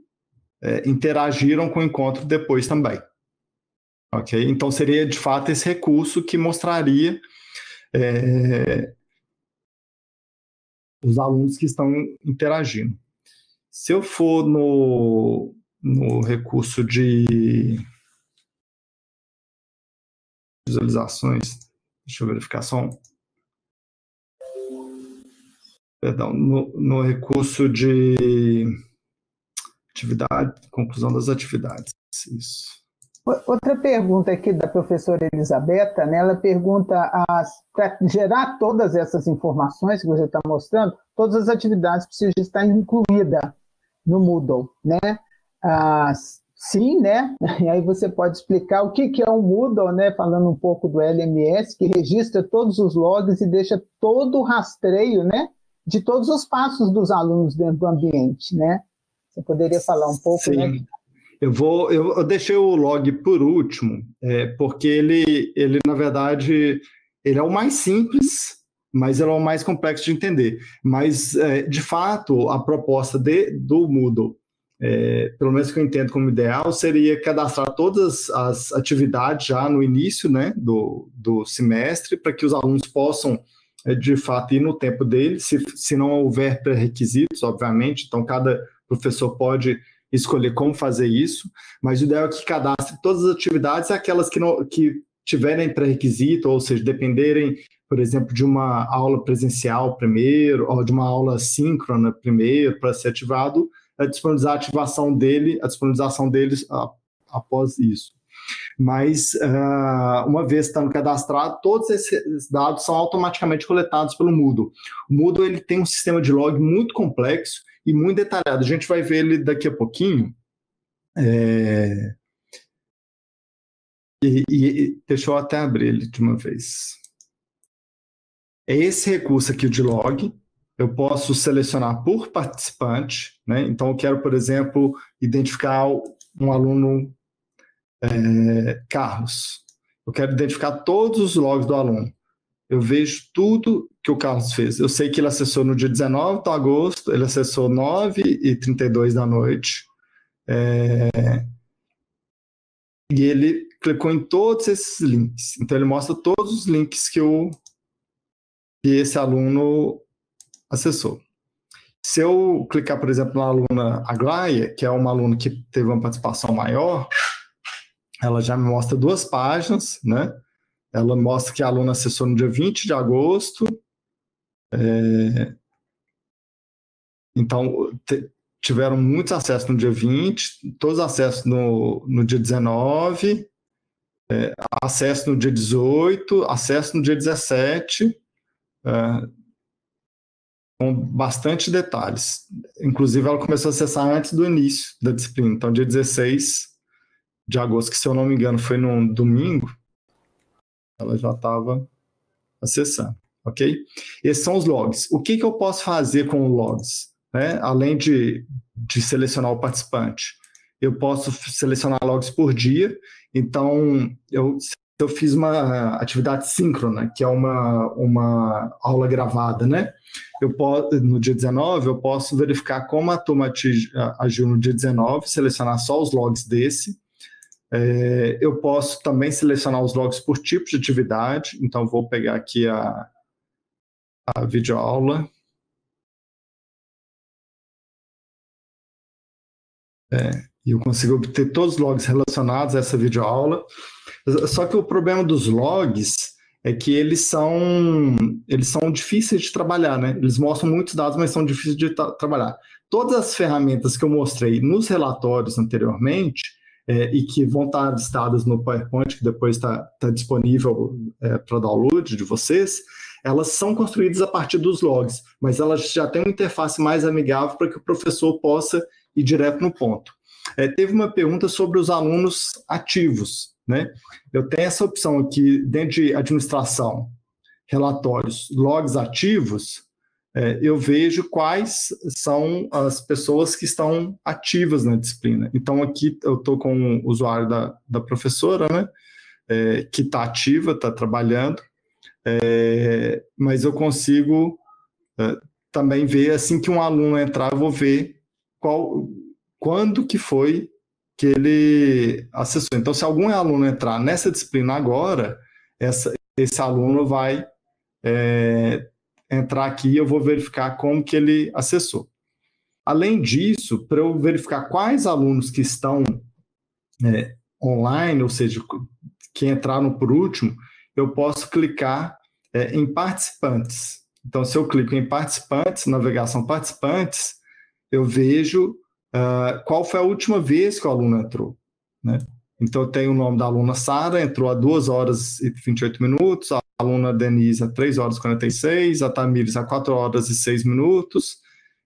é, interagiram com o encontro depois também. Ok? Então seria de fato esse recurso que mostraria é, os alunos que estão interagindo. Se eu for no, no recurso de visualizações, Deixa eu verificar só um. Perdão, no, no recurso de atividade, conclusão das atividades. Isso. Outra pergunta aqui da professora Elisabetta, né? ela pergunta para gerar todas essas informações que você está mostrando, todas as atividades precisam estar incluídas no Moodle, né? As, Sim, né? E aí você pode explicar o que, que é o Moodle, né? Falando um pouco do LMS, que registra todos os logs e deixa todo o rastreio, né? De todos os passos dos alunos dentro do ambiente, né? Você poderia falar um pouco, Sim. né? Eu vou, eu, eu deixei o log por último, é, porque ele, ele na verdade, ele é o mais simples, mas ele é o mais complexo de entender. Mas, é, de fato, a proposta de, do Moodle, é, pelo menos que eu entendo como ideal, seria cadastrar todas as atividades já no início né, do, do semestre, para que os alunos possam, é, de fato, ir no tempo deles, se, se não houver pré-requisitos, obviamente, então cada professor pode escolher como fazer isso, mas o ideal é que cadastre todas as atividades, aquelas que, não, que tiverem pré-requisito, ou seja, dependerem, por exemplo, de uma aula presencial primeiro, ou de uma aula síncrona primeiro, para ser ativado, disponibilizar a ativação dele, a disponibilização deles após isso. Mas, uh, uma vez estando cadastrado, todos esses dados são automaticamente coletados pelo Moodle. O Moodle ele tem um sistema de log muito complexo e muito detalhado. A gente vai ver ele daqui a pouquinho. É... E, e, deixa eu até abrir ele de uma vez. É esse recurso aqui de log. Eu posso selecionar por participante. Né? Então, eu quero, por exemplo, identificar um aluno é, Carlos. Eu quero identificar todos os logs do aluno eu vejo tudo que o Carlos fez. Eu sei que ele acessou no dia 19 de agosto, ele acessou 9 e 32 da noite. É... E ele clicou em todos esses links. Então, ele mostra todos os links que, o, que esse aluno acessou. Se eu clicar, por exemplo, na aluna Aglaia, que é uma aluna que teve uma participação maior, ela já me mostra duas páginas, né? Ela mostra que a aluna acessou no dia 20 de agosto. É, então, tiveram muitos acessos no dia 20, todos acessos no, no dia 19, é, acesso no dia 18, acesso no dia 17, é, com bastante detalhes. Inclusive, ela começou a acessar antes do início da disciplina, então, dia 16 de agosto, que se eu não me engano foi num domingo, ela já estava acessando, ok? Esses são os logs. O que, que eu posso fazer com os logs? Né? Além de, de selecionar o participante, eu posso selecionar logs por dia. Então, eu, eu fiz uma atividade síncrona, que é uma, uma aula gravada, né? Eu posso, no dia 19, eu posso verificar como a turma agiu no dia 19, selecionar só os logs desse, é, eu posso também selecionar os logs por tipo de atividade, então vou pegar aqui a, a videoaula. É, e eu consigo obter todos os logs relacionados a essa videoaula. Só que o problema dos logs é que eles são eles são difíceis de trabalhar, né? Eles mostram muitos dados, mas são difíceis de trabalhar. Todas as ferramentas que eu mostrei nos relatórios anteriormente, é, e que vão estar listadas no PowerPoint, que depois está tá disponível é, para download de vocês, elas são construídas a partir dos logs, mas elas já têm uma interface mais amigável para que o professor possa ir direto no ponto. É, teve uma pergunta sobre os alunos ativos. Né? Eu tenho essa opção aqui dentro de administração, relatórios, logs ativos, é, eu vejo quais são as pessoas que estão ativas na disciplina. Então, aqui eu estou com o usuário da, da professora, né, é, que está ativa, está trabalhando, é, mas eu consigo é, também ver, assim que um aluno entrar, eu vou ver qual, quando que foi que ele acessou. Então, se algum aluno entrar nessa disciplina agora, essa, esse aluno vai é, entrar aqui eu vou verificar como que ele acessou. Além disso, para eu verificar quais alunos que estão é, online, ou seja, que entraram por último, eu posso clicar é, em participantes. Então, se eu clico em participantes, navegação participantes, eu vejo uh, qual foi a última vez que o aluno entrou. Né? Então, eu tenho o nome da aluna Sara, entrou há 2 horas e 28 minutos, a aluna Denise a 3 horas e 46, a Tamires a 4 horas e 6 minutos,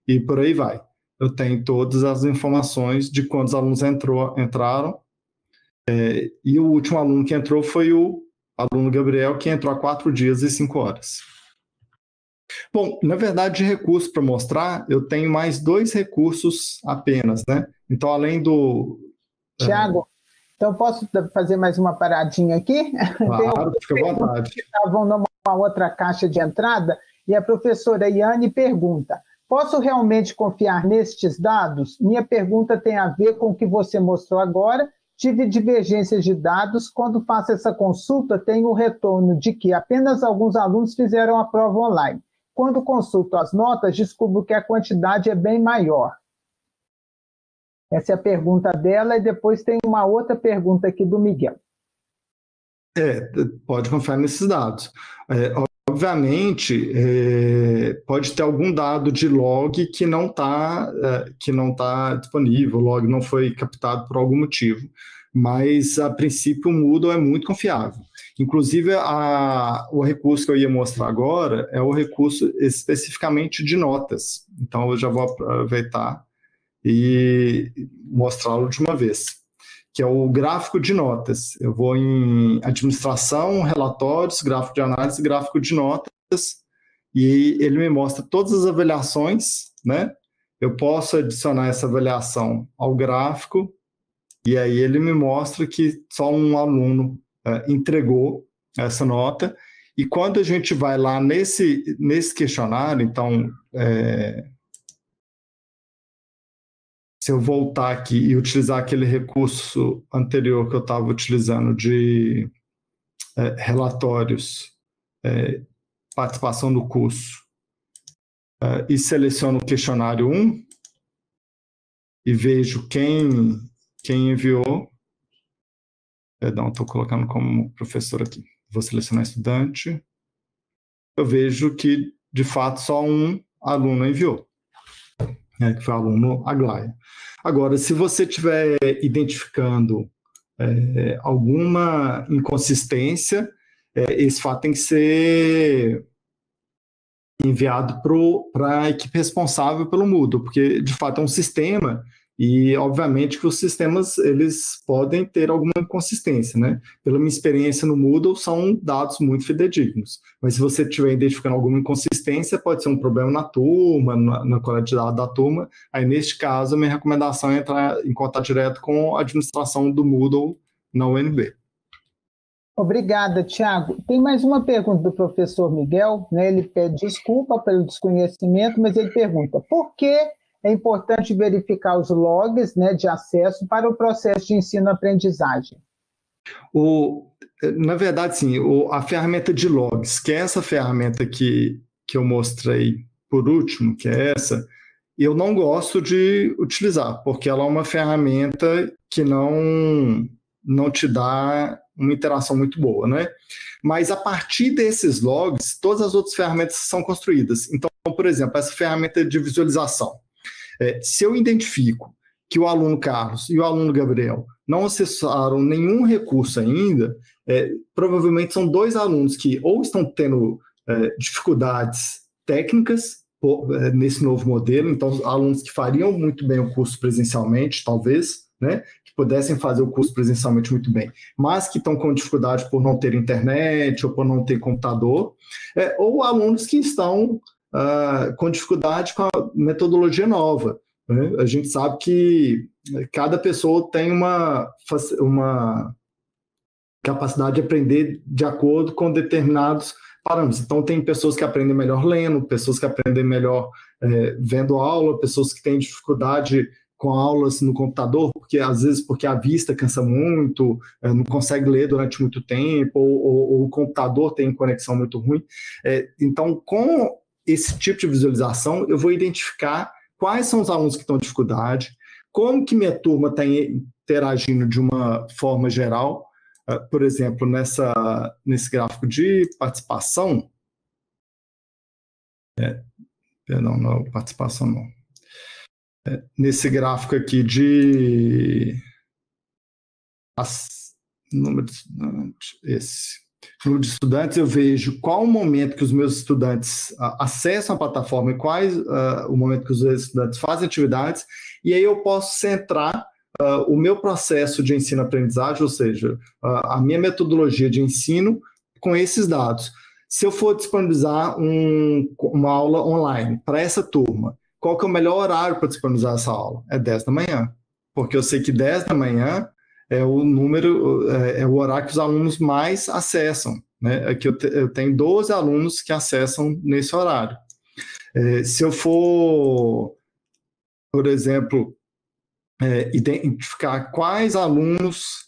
e por aí vai. Eu tenho todas as informações de quantos alunos entrou, entraram, é, e o último aluno que entrou foi o aluno Gabriel, que entrou há 4 dias e 5 horas. Bom, na verdade, de recurso para mostrar, eu tenho mais dois recursos apenas, né? Então, além do, Tiago, então posso fazer mais uma paradinha aqui? Claro, fica à vontade. Estavam numa outra caixa de entrada e a professora Iane pergunta: Posso realmente confiar nestes dados? Minha pergunta tem a ver com o que você mostrou agora. Tive divergências de dados. Quando faço essa consulta, tenho o retorno de que apenas alguns alunos fizeram a prova online. Quando consulto as notas, descubro que a quantidade é bem maior. Essa é a pergunta dela, e depois tem uma outra pergunta aqui do Miguel. É, pode confiar nesses dados. É, obviamente, é, pode ter algum dado de log que não está é, que não tá disponível, o log não foi captado por algum motivo, mas a princípio o Moodle é muito confiável. Inclusive, a, o recurso que eu ia mostrar agora é o recurso especificamente de notas. Então, eu já vou aproveitar e mostrá-lo de uma vez, que é o gráfico de notas. Eu vou em administração, relatórios, gráfico de análise, gráfico de notas, e ele me mostra todas as avaliações, né? Eu posso adicionar essa avaliação ao gráfico, e aí ele me mostra que só um aluno é, entregou essa nota, e quando a gente vai lá nesse, nesse questionário, então, é, se eu voltar aqui e utilizar aquele recurso anterior que eu estava utilizando de é, relatórios, é, participação no curso, é, e seleciono o questionário 1 e vejo quem, quem enviou. Perdão, estou colocando como professor aqui. Vou selecionar estudante. Eu vejo que, de fato, só um aluno enviou né, que foi o aluno Aglaia. Agora, se você estiver identificando é, alguma inconsistência, é, esse fato tem que ser enviado para a equipe responsável pelo Moodle, porque de fato é um sistema e, obviamente, que os sistemas eles podem ter alguma inconsistência, né? Pela minha experiência no Moodle, são dados muito fidedignos. Mas se você estiver identificando alguma inconsistência, pode ser um problema na turma, na, na qualidade da turma. Aí, neste caso, a minha recomendação é entrar em contato direto com a administração do Moodle na UNB. Obrigada, Tiago. Tem mais uma pergunta do professor Miguel. Né? Ele pede desculpa pelo desconhecimento, mas ele pergunta: por que é importante verificar os logs né, de acesso para o processo de ensino-aprendizagem. O, na verdade, sim, o, a ferramenta de logs, que é essa ferramenta que, que eu mostrei por último, que é essa, eu não gosto de utilizar, porque ela é uma ferramenta que não, não te dá uma interação muito boa, né? Mas a partir desses logs, todas as outras ferramentas são construídas. Então, por exemplo, essa ferramenta de visualização. É, se eu identifico que o aluno Carlos e o aluno Gabriel não acessaram nenhum recurso ainda, é, provavelmente são dois alunos que ou estão tendo é, dificuldades técnicas é, nesse novo modelo, então alunos que fariam muito bem o curso presencialmente, talvez, né, que pudessem fazer o curso presencialmente muito bem, mas que estão com dificuldade por não ter internet ou por não ter computador, é, ou alunos que estão uh, com dificuldade com a metodologia nova. Né? A gente sabe que cada pessoa tem uma, uma capacidade de aprender de acordo com determinados parâmetros. Então, tem pessoas que aprendem melhor lendo, pessoas que aprendem melhor é, vendo aula, pessoas que têm dificuldade com aulas no computador, porque às vezes porque a vista cansa muito, é, não consegue ler durante muito tempo, ou, ou, ou o computador tem conexão muito ruim. É, então, com esse tipo de visualização, eu vou identificar quais são os alunos que estão em dificuldade, como que minha turma está interagindo de uma forma geral, uh, por exemplo, nessa, nesse gráfico de participação, é, perdão, não, participação não, é, nesse gráfico aqui de as, número de esse, número de estudantes, eu vejo qual o momento que os meus estudantes uh, acessam a plataforma e quais uh, o momento que os estudantes fazem atividades, e aí eu posso centrar uh, o meu processo de ensino-aprendizagem, ou seja, a minha metodologia de ensino com esses dados. Se eu for disponibilizar um, uma aula online para essa turma, qual que é o melhor horário para disponibilizar essa aula? É 10 da manhã. porque eu sei que 10 da manhã é o número, é, é o horário que os alunos mais acessam. Né? Aqui eu, te, eu tenho 12 alunos que acessam nesse horário. É, se eu for, por exemplo, é, identificar quais alunos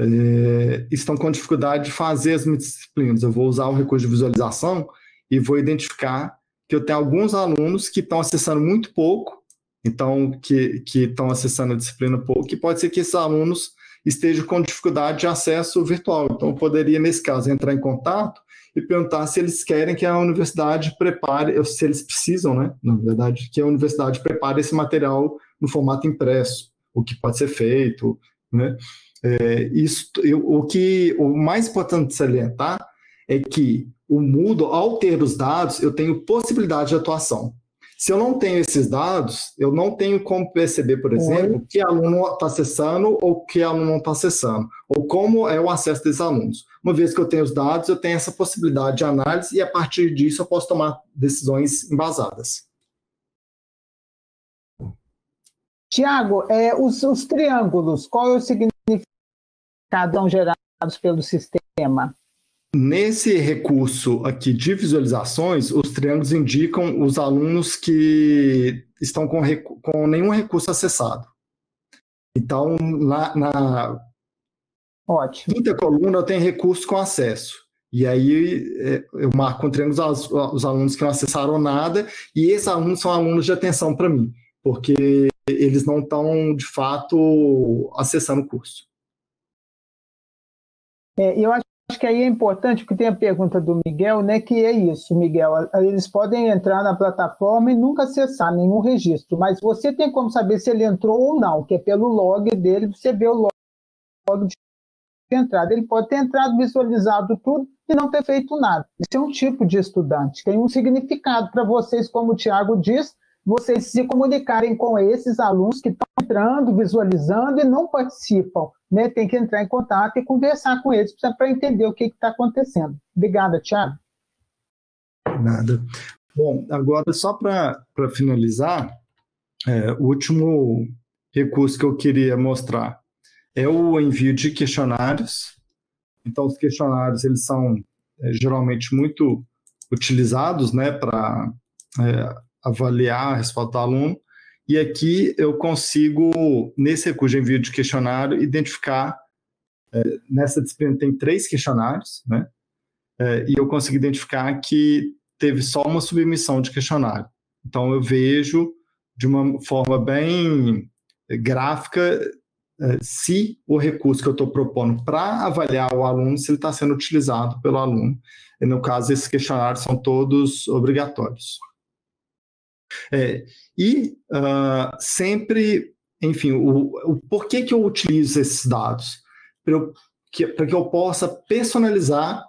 é, estão com dificuldade de fazer as disciplinas, eu vou usar o recurso de visualização e vou identificar que eu tenho alguns alunos que estão acessando muito pouco, então que, que estão acessando a disciplina pouco, e pode ser que esses alunos estejam com dificuldade de acesso virtual. Então, eu poderia, nesse caso, entrar em contato e perguntar se eles querem que a universidade prepare, se eles precisam, né, na verdade, que a universidade prepare esse material no formato impresso, o que pode ser feito, né? É, isso, eu, o que o mais importante salientar é que o Moodle, ao ter os dados, eu tenho possibilidade de atuação. Se eu não tenho esses dados, eu não tenho como perceber, por exemplo, Oi. que aluno está acessando ou que aluno não está acessando, ou como é o acesso desses alunos. Uma vez que eu tenho os dados, eu tenho essa possibilidade de análise e a partir disso eu posso tomar decisões embasadas. Tiago, é, os, os triângulos, qual é o significado gerados pelo sistema? Nesse recurso aqui de visualizações, os triângulos indicam os alunos que estão com, com nenhum recurso acessado. Então, na, na Ótimo. quinta coluna tenho recurso com acesso. E aí é, eu marco com triângulos os, os alunos que não acessaram nada, e esses alunos são alunos de atenção para mim, porque eles não estão, de fato, acessando o curso. É, eu acho Acho que aí é importante, porque tem a pergunta do Miguel, né? Que é isso, Miguel. Eles podem entrar na plataforma e nunca acessar nenhum registro, mas você tem como saber se ele entrou ou não, que é pelo log dele, você vê o log de entrada. Ele pode ter entrado, visualizado tudo e não ter feito nada. Isso é um tipo de estudante, tem um significado para vocês, como o Tiago diz, vocês se comunicarem com esses alunos que estão entrando, visualizando e não participam né, tem que entrar em contato e conversar com eles para entender o que está acontecendo. Obrigada, Tiago. Nada. Bom, agora só para finalizar, é, o último recurso que eu queria mostrar é o envio de questionários. Então, os questionários eles são é, geralmente muito utilizados né, para é, avaliar a resposta do aluno. E aqui eu consigo, nesse recurso de envio de questionário, identificar. É, nessa disciplina tem três questionários, né? É, e eu consigo identificar que teve só uma submissão de questionário. Então eu vejo de uma forma bem gráfica é, se o recurso que eu estou propondo para avaliar o aluno, se ele está sendo utilizado pelo aluno. E no caso, esses questionários são todos obrigatórios. É, e uh, sempre, enfim, o, o porquê que eu utilizo esses dados? Para que, que eu possa personalizar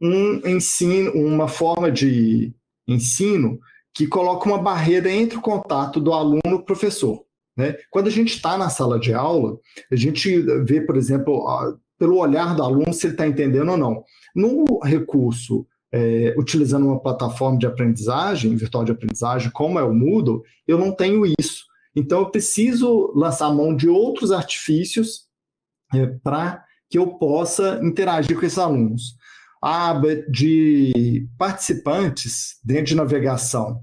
um ensino, uma forma de ensino que coloca uma barreira entre o contato do aluno e o professor. Né? Quando a gente está na sala de aula, a gente vê, por exemplo, pelo olhar do aluno se ele está entendendo ou não. No recurso é, utilizando uma plataforma de aprendizagem, virtual de aprendizagem, como é o Moodle, eu não tenho isso. Então, eu preciso lançar mão de outros artifícios é, para que eu possa interagir com esses alunos. A aba de participantes dentro de navegação,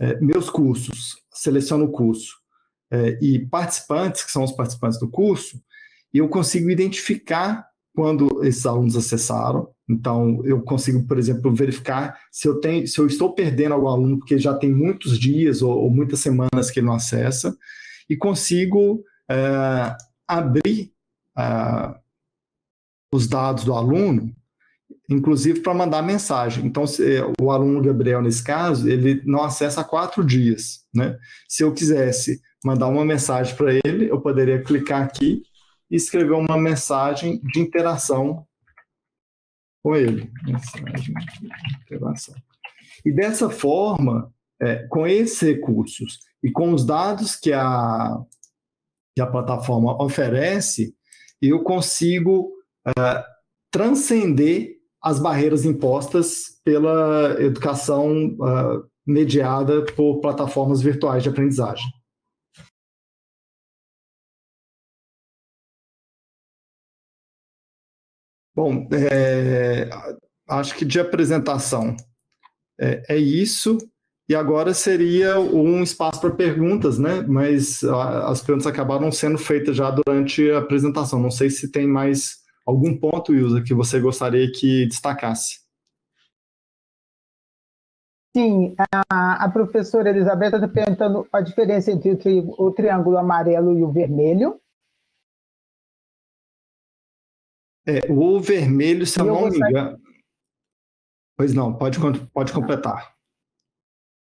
é, meus cursos, seleciono o curso, é, e participantes, que são os participantes do curso, eu consigo identificar quando esses alunos acessaram. Então, eu consigo, por exemplo, verificar se eu, tenho, se eu estou perdendo algum aluno, porque já tem muitos dias ou, ou muitas semanas que ele não acessa, e consigo é, abrir é, os dados do aluno, inclusive para mandar mensagem. Então, se, o aluno Gabriel, nesse caso, ele não acessa há quatro dias. Né? Se eu quisesse mandar uma mensagem para ele, eu poderia clicar aqui e escrever uma mensagem de interação com ele. Mensagem de interação. E dessa forma, é, com esses recursos e com os dados que a, que a plataforma oferece, eu consigo é, transcender as barreiras impostas pela educação uh, mediada por plataformas virtuais de aprendizagem. Bom, é, acho que de apresentação é, é, isso. E agora seria um espaço para perguntas, né? Mas as perguntas acabaram sendo feitas já durante a apresentação. Não sei se tem mais algum ponto, Ilza, que você gostaria que destacasse. Sim, a, a professora Elizabeth está perguntando a diferença entre o, tri, o triângulo amarelo e o vermelho. É, o vermelho, se eu, eu não me engano. Pois não, pode, pode completar.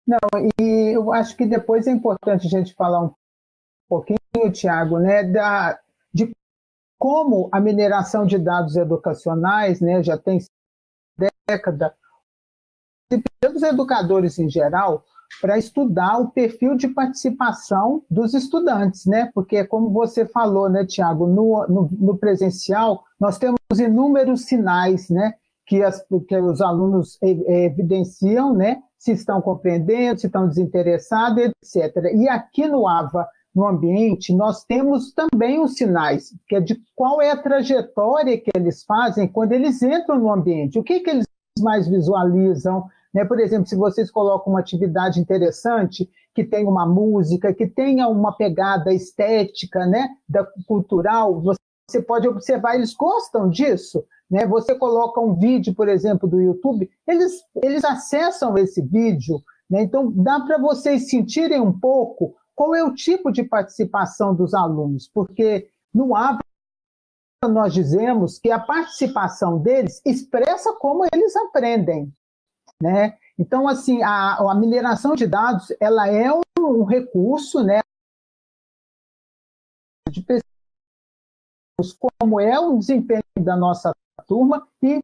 Não, e eu acho que depois é importante a gente falar um pouquinho, Tiago, né, da, de como a mineração de dados educacionais né, já tem década, pelos educadores em geral, para estudar o perfil de participação dos estudantes, né? Porque, como você falou, né, Tiago, no, no, no, presencial, nós temos inúmeros sinais, né? Que, as, que os alunos evidenciam, né? Se estão compreendendo, se estão desinteressados, etc. E aqui no AVA, no ambiente, nós temos também os sinais, que é de qual é a trajetória que eles fazem quando eles entram no ambiente. O que, que eles mais visualizam, né? Por exemplo, se vocês colocam uma atividade interessante, que tenha uma música, que tenha uma pegada estética, né? da cultural, você pode observar, eles gostam disso. Né? Você coloca um vídeo, por exemplo, do YouTube, eles, eles acessam esse vídeo, né? então dá para vocês sentirem um pouco qual é o tipo de participação dos alunos, porque no AVA nós dizemos que a participação deles expressa como eles aprendem. Né? Então, assim, a, a mineração de dados ela é um, um recurso né, de pesquisa, como é o desempenho da nossa turma e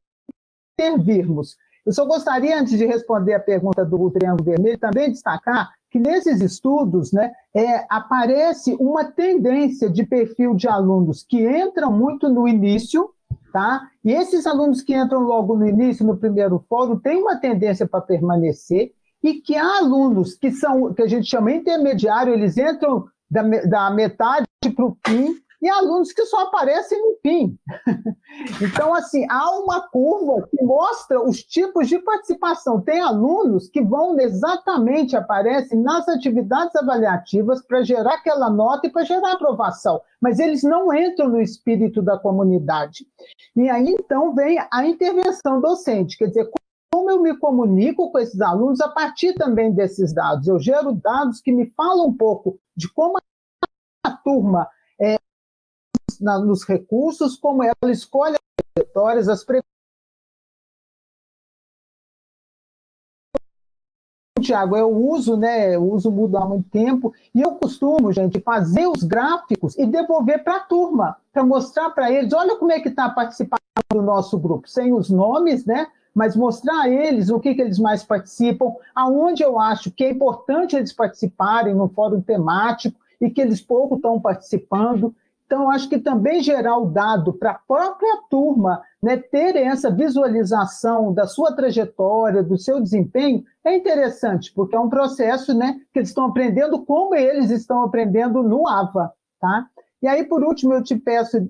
intervirmos. Eu só gostaria, antes de responder a pergunta do Triângulo Vermelho, também destacar que nesses estudos né, é, aparece uma tendência de perfil de alunos que entram muito no início, Tá? E esses alunos que entram logo no início, no primeiro fórum, têm uma tendência para permanecer, e que há alunos que são, que a gente chama intermediário, eles entram da, da metade para o fim, e alunos que só aparecem no fim. Então, assim, há uma curva que mostra os tipos de participação. Tem alunos que vão exatamente, aparecem nas atividades avaliativas para gerar aquela nota e para gerar aprovação, mas eles não entram no espírito da comunidade. E aí, então, vem a intervenção docente, quer dizer, como eu me comunico com esses alunos a partir também desses dados. Eu gero dados que me falam um pouco de como a turma na, nos recursos, como ela escolhe as trajetórias, as Tiago, eu uso, né? Eu uso mudo há muito tempo e eu costumo, gente, fazer os gráficos e devolver para a turma, para mostrar para eles, olha como é que está participando do nosso grupo, sem os nomes, né? Mas mostrar a eles o que, que eles mais participam, aonde eu acho que é importante eles participarem no fórum temático e que eles pouco estão participando. Então, acho que também gerar o dado para a própria turma né, ter essa visualização da sua trajetória, do seu desempenho, é interessante, porque é um processo né, que eles estão aprendendo como eles estão aprendendo no AVA. Tá? E aí, por último, eu te peço é,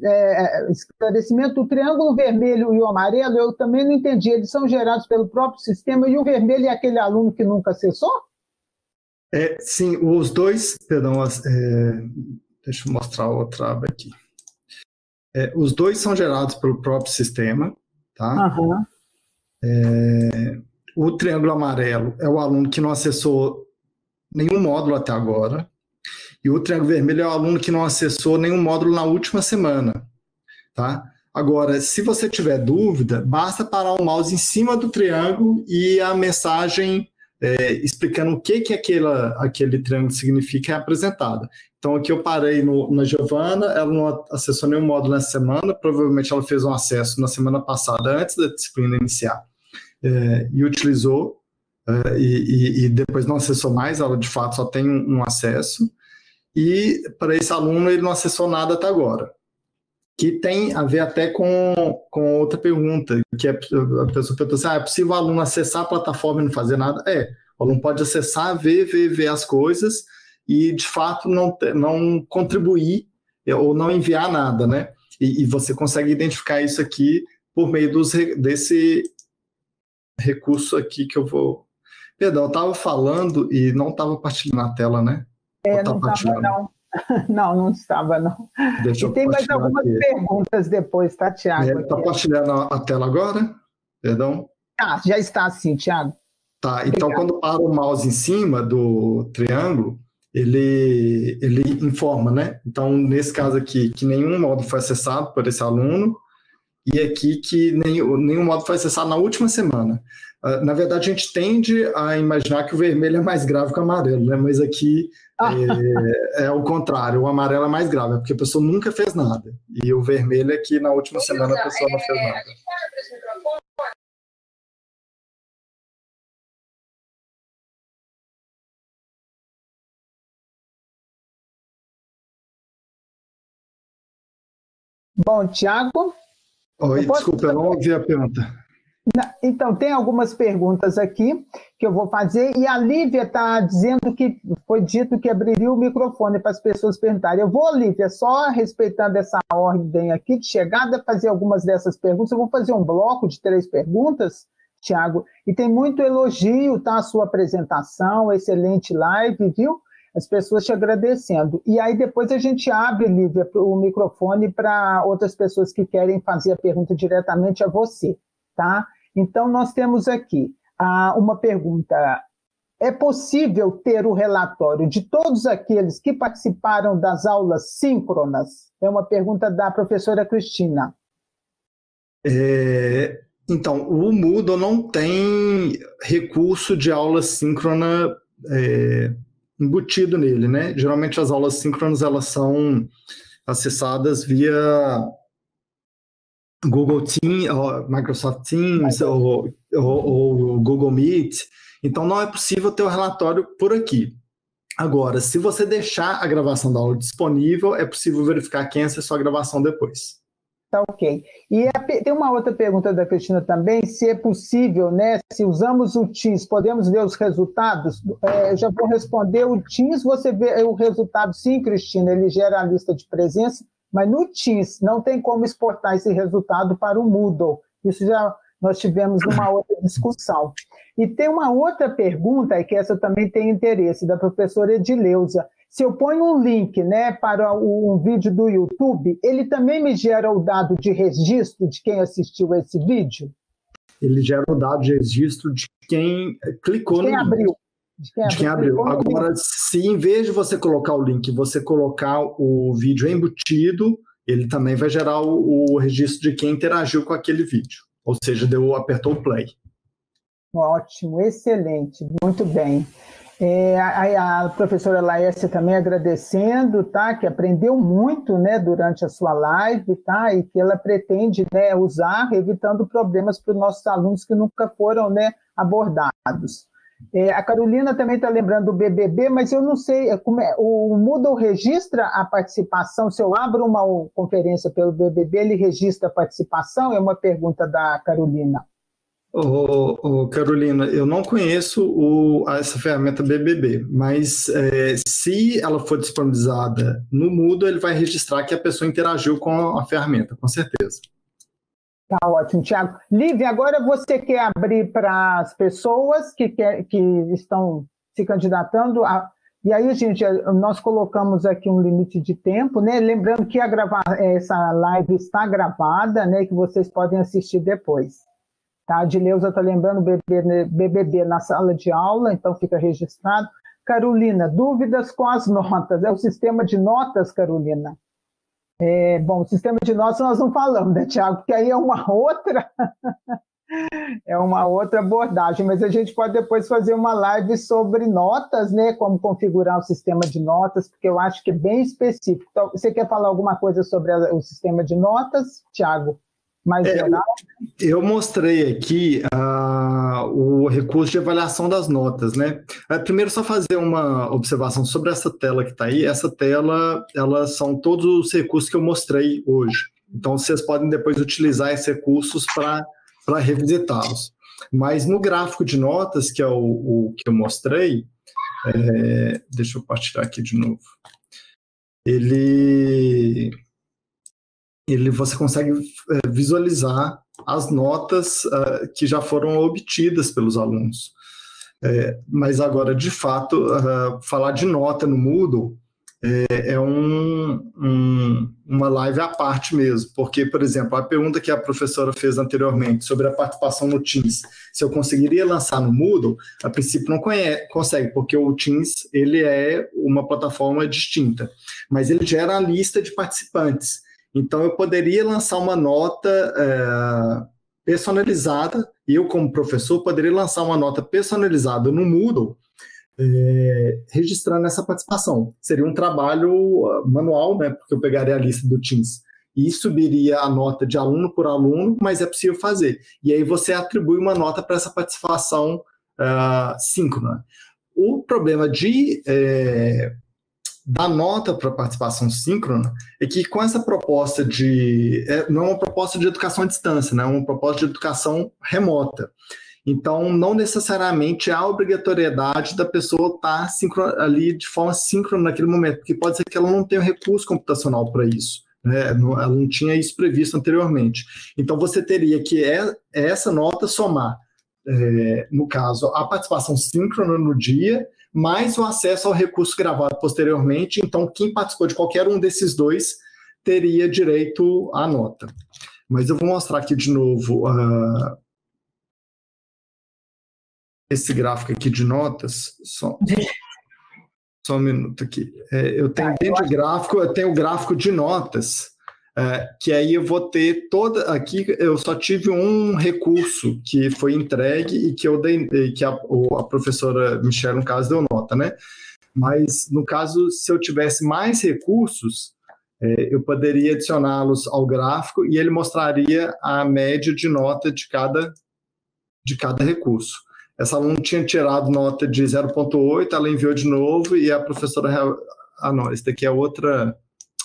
é, esclarecimento: o triângulo vermelho e o amarelo, eu também não entendi, eles são gerados pelo próprio sistema, e o vermelho é aquele aluno que nunca acessou? É, sim, os dois, perdão, é, Deixa eu mostrar outra aba aqui. É, os dois são gerados pelo próprio sistema, tá? Uhum. É, o triângulo amarelo é o aluno que não acessou nenhum módulo até agora, e o triângulo vermelho é o aluno que não acessou nenhum módulo na última semana, tá? Agora, se você tiver dúvida, basta parar o mouse em cima do triângulo e a mensagem é, explicando o que, que aquela, aquele triângulo significa é apresentada. Então, aqui eu parei no, na Giovana, ela não acessou nenhum módulo nessa semana, provavelmente ela fez um acesso na semana passada, antes da disciplina iniciar, é, e utilizou, é, e, e, depois não acessou mais, ela de fato só tem um, um acesso, e para esse aluno ele não acessou nada até agora que tem a ver até com, com outra pergunta, que é, a pessoa pergunta assim, ah, é possível o aluno acessar a plataforma e não fazer nada? É, o aluno pode acessar, ver, ver, ver as coisas, e de fato não, não contribuir é, ou não enviar nada, né? E, e você consegue identificar isso aqui por meio dos, desse recurso aqui que eu vou. Perdão, eu estava falando e não estava partilhando a tela, né? É, não estava, não. Não, não estava, não. Deixa e tem mais algumas aqui. perguntas depois, tá, Tiago? Está partilhando a tela agora? Perdão? Ah, já está sim, Tiago. Tá, então Obrigado. quando para o mouse em cima do triângulo, ele, ele informa, né? Então, nesse caso aqui, que nenhum módulo foi acessado por esse aluno, e aqui que nenhum, nenhum módulo foi acessado na última semana. Uh, na verdade, a gente tende a imaginar que o vermelho é mais grave que o amarelo, né? Mas aqui é, é, o contrário, o amarelo é mais grave, porque a pessoa nunca fez nada. E o vermelho é que na última semana a pessoa não fez é, nada. Bom, Tiago? Oi, desculpa, eu não ouvi a pergunta. Então, tem algumas perguntas aqui que eu vou fazer, e a Lívia está dizendo que foi dito que abriria o microfone para as pessoas perguntarem. Eu vou, Lívia, só respeitando essa ordem aqui de chegada, fazer algumas dessas perguntas. Eu vou fazer um bloco de três perguntas, Tiago, e tem muito elogio, tá? A sua apresentação, excelente live, viu? as pessoas te agradecendo. E aí depois a gente abre, Lívia, o microfone para outras pessoas que querem fazer a pergunta diretamente a você, tá? Então nós temos aqui ah, uma pergunta. É possível ter o relatório de todos aqueles que participaram das aulas síncronas? É uma pergunta da professora Cristina. É, então, o Moodle não tem recurso de aula síncrona é, embutido nele, né? Geralmente as aulas síncronas elas são acessadas via Google Teams, Microsoft Teams ou, ou, ou, Google Meet. Então não é possível ter o relatório por aqui. Agora, se você deixar a gravação da aula disponível, é possível verificar quem acessou a gravação depois. Tá ok. E é, tem uma outra pergunta da Cristina também, se é possível, né? Se usamos o Teams, podemos ver os resultados? É, já vou responder. O Teams, você vê o resultado, sim, Cristina, ele gera a lista de presença, mas no Teams não tem como exportar esse resultado para o Moodle. Isso já nós tivemos uma outra discussão. E tem uma outra pergunta, e que essa também tem interesse, da professora Edileuza. Se eu ponho um link né, para um vídeo do YouTube, ele também me gera o dado de registro de quem assistiu esse vídeo? Ele gera o dado de registro de quem clicou de quem no abriu. De quem, de quem abriu. Agora, se em vez de você colocar o link, você colocar o vídeo embutido, ele também vai gerar o, o registro de quem interagiu com aquele vídeo. Ou seja, deu, apertou o play. Ótimo, excelente, muito bem. É, a, a, professora Laércia também agradecendo, tá? Que aprendeu muito, né, durante a sua live, tá? E que ela pretende, né, usar, evitando problemas para os nossos alunos que nunca foram, né, abordados. É, a Carolina também está lembrando do BBB, mas eu não sei é, como é. O Moodle registra a participação. Se eu abro uma conferência pelo BBB, ele registra a participação? É uma pergunta da Carolina. Ô, ô, Carolina, eu não conheço o, essa ferramenta BBB, mas é, se ela for disponibilizada no Moodle, ele vai registrar que a pessoa interagiu com a ferramenta, com certeza. Tá ótimo, Tiago. Lívia, agora você quer abrir para as pessoas que, quer, que estão se candidatando a, e aí, gente, nós colocamos aqui um limite de tempo, né? Lembrando que a gravar, essa live está gravada, né? Que vocês podem assistir depois. Tá? A Dileuza está lembrando BBB, BBB na sala de aula, então fica registrado. Carolina, dúvidas com as notas. É o sistema de notas, Carolina? É, bom, o sistema de notas nós não falamos, né, Tiago? Porque aí é uma outra. é uma outra abordagem, mas a gente pode depois fazer uma live sobre notas, né? Como configurar o sistema de notas, porque eu acho que é bem específico. Então, você quer falar alguma coisa sobre o sistema de notas, Tiago? Mais é, geral? Eu mostrei aqui uh, o recurso de avaliação das notas, né? É, primeiro, só fazer uma observação sobre essa tela que está aí. Essa tela, elas são todos os recursos que eu mostrei hoje. Então, vocês podem depois utilizar esses recursos para revisitá-los. Mas no gráfico de notas, que é o, o que eu mostrei, é, deixa eu partilhar aqui de novo. Ele ele, você consegue é, visualizar as notas uh, que já foram obtidas pelos alunos. É, mas agora, de fato, uh, falar de nota no Moodle é, é um, um, uma live à parte mesmo, porque, por exemplo, a pergunta que a professora fez anteriormente sobre a participação no Teams, se eu conseguiria lançar no Moodle, a princípio não consegue, porque o Teams ele é uma plataforma distinta, mas ele gera a lista de participantes. Então, eu poderia lançar uma nota é, personalizada, e eu, como professor, poderia lançar uma nota personalizada no Moodle, é, registrando essa participação. Seria um trabalho ah, manual, né, porque eu pegaria a lista do Teams e subiria a nota de aluno por aluno, mas é possível fazer. E aí você atribui uma nota para essa participação uh, síncrona. O problema de é, da nota para participação síncrona é que com essa proposta de é, não é uma proposta de educação à distância, né, é uma proposta de educação remota. Então, não necessariamente há obrigatoriedade da pessoa estar ali de forma síncrona naquele momento, porque pode ser que ela não tenha recurso computacional para isso. Né? Ela não tinha isso previsto anteriormente. Então, você teria que é, essa nota somar, é, no caso, a participação síncrona no dia, mais o acesso ao recurso gravado posteriormente. Então, quem participou de qualquer um desses dois teria direito à nota. Mas eu vou mostrar aqui de novo uh, esse gráfico aqui de notas, só, só um minuto aqui. É, eu tenho dentro de gráfico, eu tenho o gráfico de notas, é, que aí eu vou ter toda. Aqui eu só tive um recurso que foi entregue e que eu dei, que a, a professora Michelle, no caso, deu nota, né? Mas no caso, se eu tivesse mais recursos, é, eu poderia adicioná-los ao gráfico e ele mostraria a média de nota de cada, de cada recurso. Essa aluna tinha tirado nota de 0,8, ela enviou de novo e a professora. Ah, não, esse daqui é outra,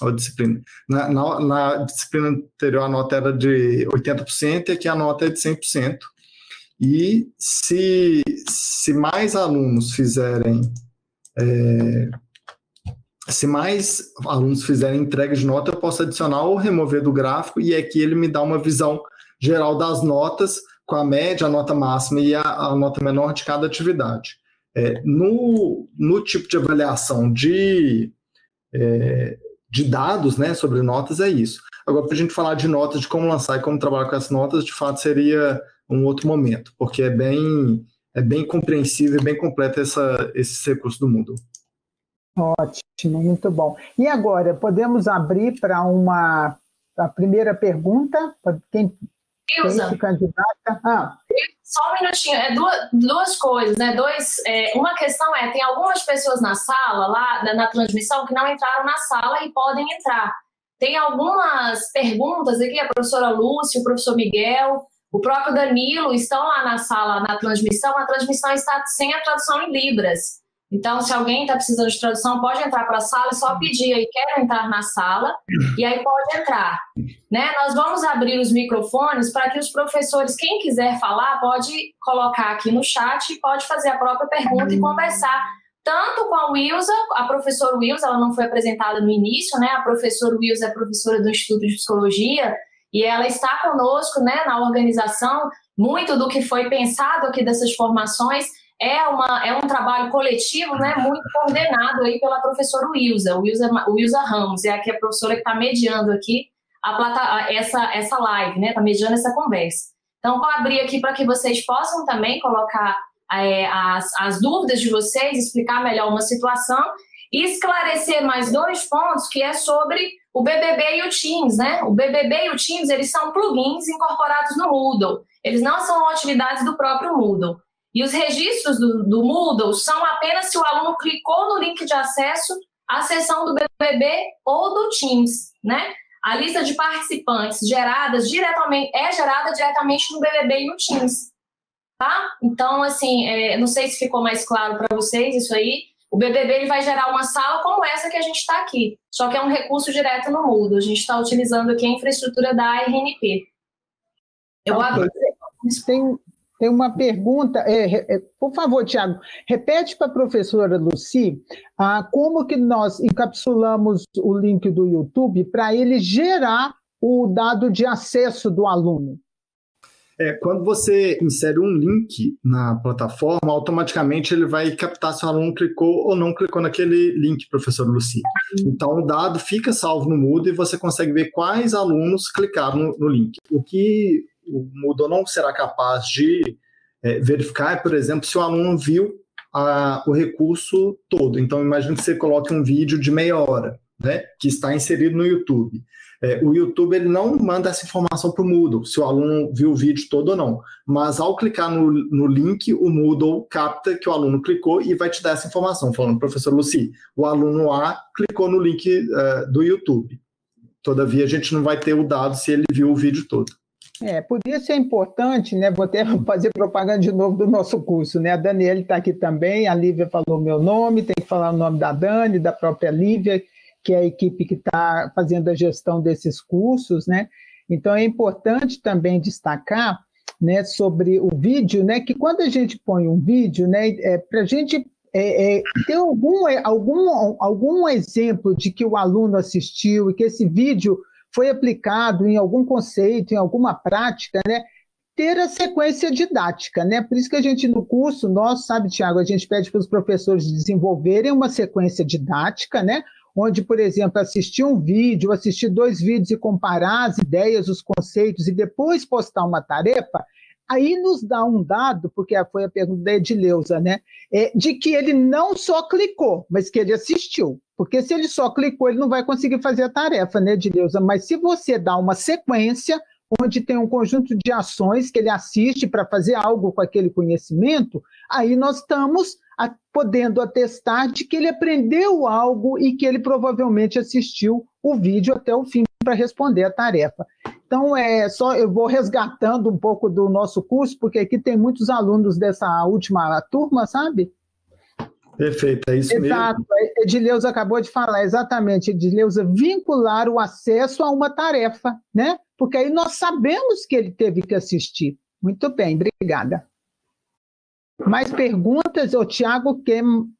outra disciplina. Na, na, na, disciplina anterior, a nota era de 80% e aqui a nota é de 100%. E se, se mais alunos fizerem. É, se mais alunos fizerem entrega de nota, eu posso adicionar ou remover do gráfico, e aqui ele me dá uma visão geral das notas com a média, a nota máxima e a, a nota menor de cada atividade. É, no, no tipo de avaliação de, é, de dados né, sobre notas, é isso. Agora, para a gente falar de notas, de como lançar e como trabalhar com as notas, de fato seria um outro momento, porque é bem, é bem compreensível e bem completo essa, esse recurso do Moodle. Ótimo, muito bom. E agora, podemos abrir para uma a primeira pergunta? Quem Ilza, ah. Só um minutinho, é duas, duas coisas, né? Dois, é, uma questão é, tem algumas pessoas na sala, lá na, na transmissão, que não entraram na sala e podem entrar. Tem algumas perguntas aqui, a professora Lúcia, o professor Miguel, o próprio Danilo estão lá na sala, na transmissão, a transmissão está sem a tradução em Libras. Então, se alguém está precisando de tradução, pode entrar para a sala, é só pedir aí, quero entrar na sala, e aí pode entrar. Né? Nós vamos abrir os microfones para que os professores, quem quiser falar, pode colocar aqui no chat e pode fazer a própria pergunta e conversar tanto com a Wilsa, a professora Wilsa, ela não foi apresentada no início, né? A professora Wilsa é professora do Instituto de Psicologia e ela está conosco, né, na organização. Muito do que foi pensado aqui dessas formações é, uma, é um trabalho coletivo, né, muito coordenado aí pela professora Wilza, Wilza, Wilza Ramos, é aqui a professora que está mediando aqui a plata, essa, essa live, né, está mediando essa conversa. Então, vou abrir aqui para que vocês possam também colocar é, as, as dúvidas de vocês, explicar melhor uma situação e esclarecer mais dois pontos, que é sobre o BBB e o Teams, né? O BBB e o Teams, eles são plugins incorporados no Moodle. Eles não são atividades do próprio Moodle. E os registros do, do Moodle são apenas se o aluno clicou no link de acesso à sessão do BBB ou do Teams, né? A lista de participantes geradas diretamente é gerada diretamente no BBB e no Teams, tá? Então, assim, é, não sei se ficou mais claro para vocês isso aí. O BBB ele vai gerar uma sala como essa que a gente está aqui, só que é um recurso direto no Moodle. A gente está utilizando aqui a infraestrutura da ARNP. Eu okay. Tem, tem uma pergunta, é, é, por favor, Tiago, repete para a professora Luci ah, como que nós encapsulamos o link do YouTube para ele gerar o dado de acesso do aluno? É, quando você insere um link na plataforma, automaticamente ele vai captar se o aluno clicou ou não clicou naquele link, professor Luci. Então, o dado fica salvo no Moodle e você consegue ver quais alunos clicaram no, no link. O que o Moodle não será capaz de é, verificar por exemplo, se o aluno viu a, o recurso todo. Então, imagine que você coloque um vídeo de meia hora, né, que está inserido no YouTube. É, o YouTube ele não manda essa informação para o Moodle, se o aluno viu o vídeo todo ou não. Mas ao clicar no, no link, o Moodle capta que o aluno clicou e vai te dar essa informação, falando, professor Luci, o aluno A clicou no link uh, do YouTube. Todavia, a gente não vai ter o dado se ele viu o vídeo todo. É, por isso é importante, né? Vou até fazer propaganda de novo do nosso curso, né? A Daniela está aqui também, a Lívia falou meu nome, tem que falar o nome da Dani, da própria Lívia, que é a equipe que está fazendo a gestão desses cursos, né? Então é importante também destacar, né, sobre o vídeo, né, que quando a gente põe um vídeo, né, é, para a gente é, é, ter algum, algum, algum exemplo de que o aluno assistiu e que esse vídeo foi aplicado em algum conceito, em alguma prática, né, ter a sequência didática, né? Por isso que a gente no curso, nós, sabe, Tiago, a gente pede para os professores desenvolverem uma sequência didática, né? onde, por exemplo, assistir um vídeo, assistir dois vídeos e comparar as ideias, os conceitos e depois postar uma tarefa, aí nos dá um dado, porque foi a pergunta da Edileuza, né? É, de que ele não só clicou, mas que ele assistiu. Porque se ele só clicou, ele não vai conseguir fazer a tarefa, né, Edileuza? Mas se você dá uma sequência, onde tem um conjunto de ações que ele assiste para fazer algo com aquele conhecimento, aí nós estamos a, podendo atestar de que ele aprendeu algo e que ele provavelmente assistiu o vídeo até o fim para responder a tarefa. Então, é só eu vou resgatando um pouco do nosso curso, porque aqui tem muitos alunos dessa última turma, sabe? Perfeito, é isso Exato. mesmo. Exato, Edileuza acabou de falar, exatamente, Edileuza, vincular o acesso a uma tarefa, né? Porque aí nós sabemos que ele teve que assistir. Muito bem, obrigada. Mais perguntas? O Tiago,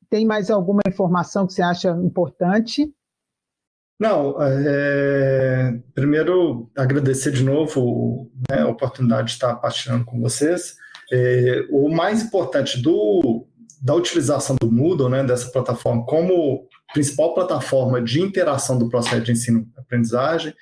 tem mais alguma informação que você acha importante? Não, é, primeiro agradecer de novo né, a oportunidade de estar partilhando com vocês. É, o mais importante do, da utilização do Moodle, né, dessa plataforma, como principal plataforma de interação do processo de ensino-aprendizagem,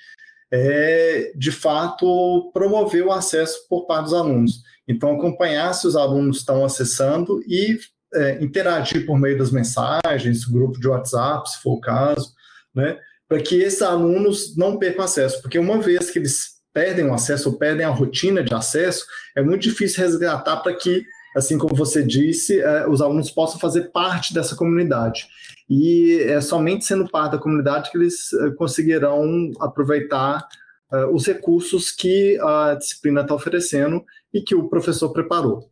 é, de fato, promover o acesso por parte dos alunos. Então, acompanhar se os alunos estão acessando e é, interagir por meio das mensagens, grupo de WhatsApp, se for o caso, né, para que esses alunos não percam acesso, porque uma vez que eles perdem o acesso ou perdem a rotina de acesso, é muito difícil resgatar para que, assim como você disse, é, os alunos possam fazer parte dessa comunidade. E é somente sendo parte da comunidade que eles é, conseguirão aproveitar é, os recursos que a disciplina está oferecendo e que o professor preparou.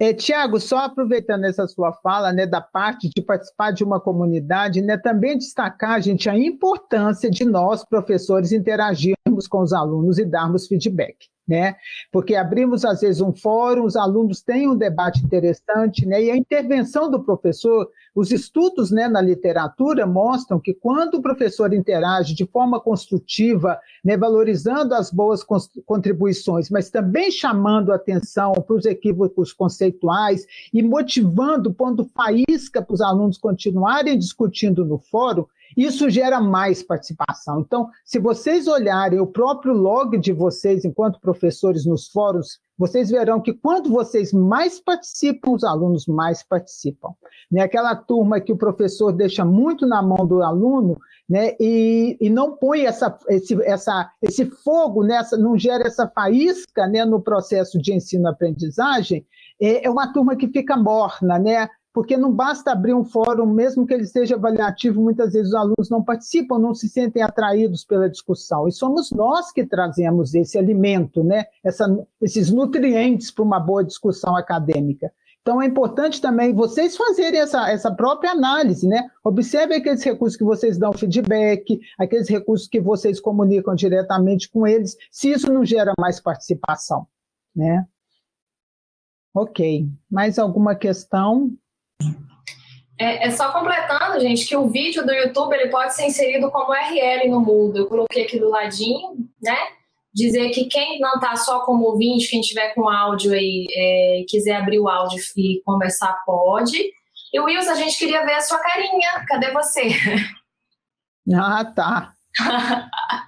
É, Tiago, só aproveitando essa sua fala, né, da parte de participar de uma comunidade, né, também destacar, gente, a importância de nós, professores, interagirmos com os alunos e darmos feedback né? Porque abrimos às vezes um fórum, os alunos têm um debate interessante, né? E a intervenção do professor, os estudos, né, na literatura mostram que quando o professor interage de forma construtiva, né, valorizando as boas contribuições, mas também chamando atenção para os equívocos conceituais e motivando, pondo faísca para os alunos continuarem discutindo no fórum, isso gera mais participação. Então, se vocês olharem o próprio log de vocês enquanto professores nos fóruns, vocês verão que quando vocês mais participam, os alunos mais participam. Né? Aquela turma que o professor deixa muito na mão do aluno né? e, e não põe essa, esse, essa, esse fogo, nessa, não gera essa faísca né? no processo de ensino-aprendizagem, é, é uma turma que fica morna, né? Porque não basta abrir um fórum, mesmo que ele seja avaliativo, muitas vezes os alunos não participam, não se sentem atraídos pela discussão. E somos nós que trazemos esse alimento, né? Essa, esses nutrientes para uma boa discussão acadêmica. Então é importante também vocês fazerem essa, essa própria análise, né? Observe aqueles recursos que vocês dão feedback, aqueles recursos que vocês comunicam diretamente com eles, se isso não gera mais participação, né? Ok. Mais alguma questão? É, é, só completando, gente, que o vídeo do YouTube ele pode ser inserido como URL no Moodle. Eu coloquei aqui do ladinho, né? Dizer que quem não está só como ouvinte, quem tiver com áudio aí, é, quiser abrir o áudio e conversar, pode. E Wilson, a gente queria ver a sua carinha. Cadê você? Ah, tá.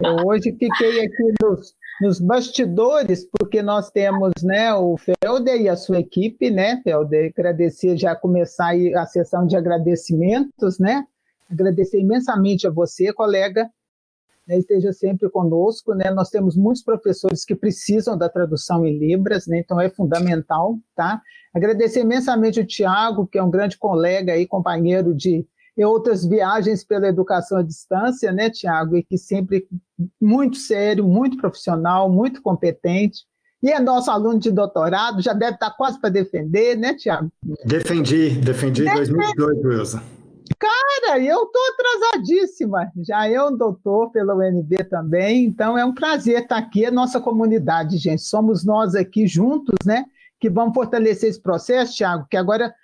Eu hoje fiquei aqui nos, nos bastidores, porque nós temos né, o Felder e a sua equipe, né, Felder? Agradecer, já começar a sessão de agradecimentos, né? Agradecer imensamente a você, colega, né, esteja sempre conosco, né? Nós temos muitos professores que precisam da tradução em Libras, né? Então é fundamental, tá? Agradecer imensamente o Tiago, que é um grande colega e companheiro de e outras viagens pela educação à distância, né, Tiago? E que sempre muito sério, muito profissional, muito competente. E é nosso aluno de doutorado, já deve estar quase para defender, né, Tiago? Defendi, defendi em 2002, Wilson. Cara, eu estou atrasadíssima. Já é um doutor pela UNB também, então é um prazer estar aqui, a nossa comunidade, gente. Somos nós aqui juntos, né? Que vamos fortalecer esse processo, Tiago, que agora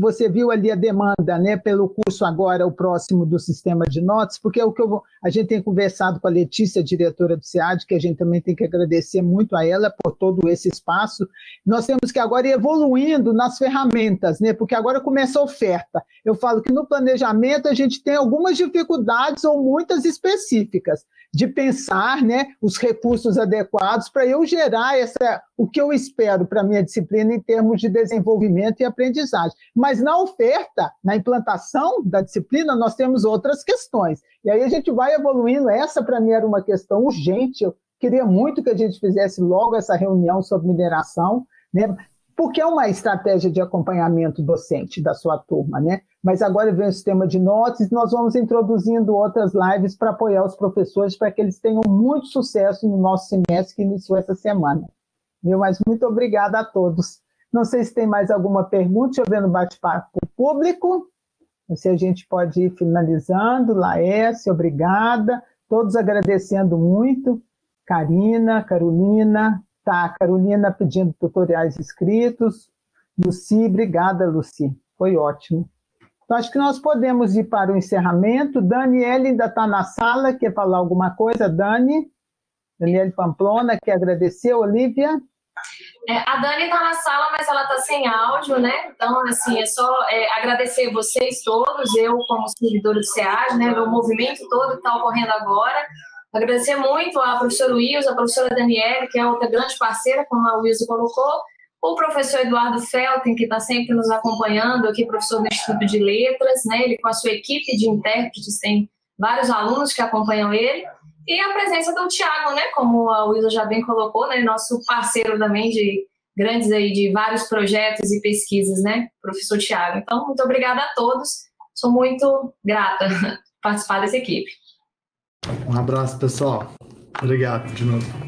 você viu ali a demanda né, pelo curso agora, o próximo do sistema de notas, porque é o que eu, a gente tem conversado com a Letícia, diretora do SEAD, que a gente também tem que agradecer muito a ela por todo esse espaço. Nós temos que agora ir evoluindo nas ferramentas, né, porque agora começa a oferta. Eu falo que no planejamento a gente tem algumas dificuldades ou muitas específicas de pensar né, os recursos adequados para eu gerar essa, o que eu espero para a minha disciplina em termos de desenvolvimento e aprendizagem. Mas na oferta, na implantação da disciplina, nós temos outras questões. E aí a gente vai evoluindo. Essa, para mim, era uma questão urgente. Eu queria muito que a gente fizesse logo essa reunião sobre mineração, né? porque é uma estratégia de acompanhamento docente da sua turma, né? Mas agora vem o sistema de notas e nós vamos introduzindo outras lives para apoiar os professores para que eles tenham muito sucesso no nosso semestre que iniciou essa semana. Meu, mas muito obrigada a todos. Não sei se tem mais alguma pergunta, deixa eu ver no bate-papo público. Se a gente pode ir finalizando. Laércio, obrigada. Todos agradecendo muito. Karina, Carolina, Tá, Carolina pedindo tutoriais escritos. Luci, obrigada, Luci. Foi ótimo. Então, acho que nós podemos ir para o encerramento. Daniela ainda está na sala, quer falar alguma coisa? Dani? Daniela Pamplona, quer agradecer, Olivia? É, a Dani está na sala, mas ela está sem áudio, né? Então, assim, é só é, agradecer vocês todos, eu como servidora do SEAD, né? O movimento todo que está ocorrendo agora. Agradecer muito à professora Wilson, à professora Daniele, que é outra grande parceira, como a Wilson colocou, o professor Eduardo Felten, que está sempre nos acompanhando aqui, professor do Instituto de Letras, né? ele com a sua equipe de intérpretes, tem vários alunos que acompanham ele, e a presença do Tiago, né? como a Wilson já bem colocou, né? nosso parceiro também de grandes aí, de vários projetos e pesquisas, né? professor Tiago. Então, muito obrigada a todos, sou muito grata por participar dessa equipe. Um abraço, pessoal. Obrigado de novo.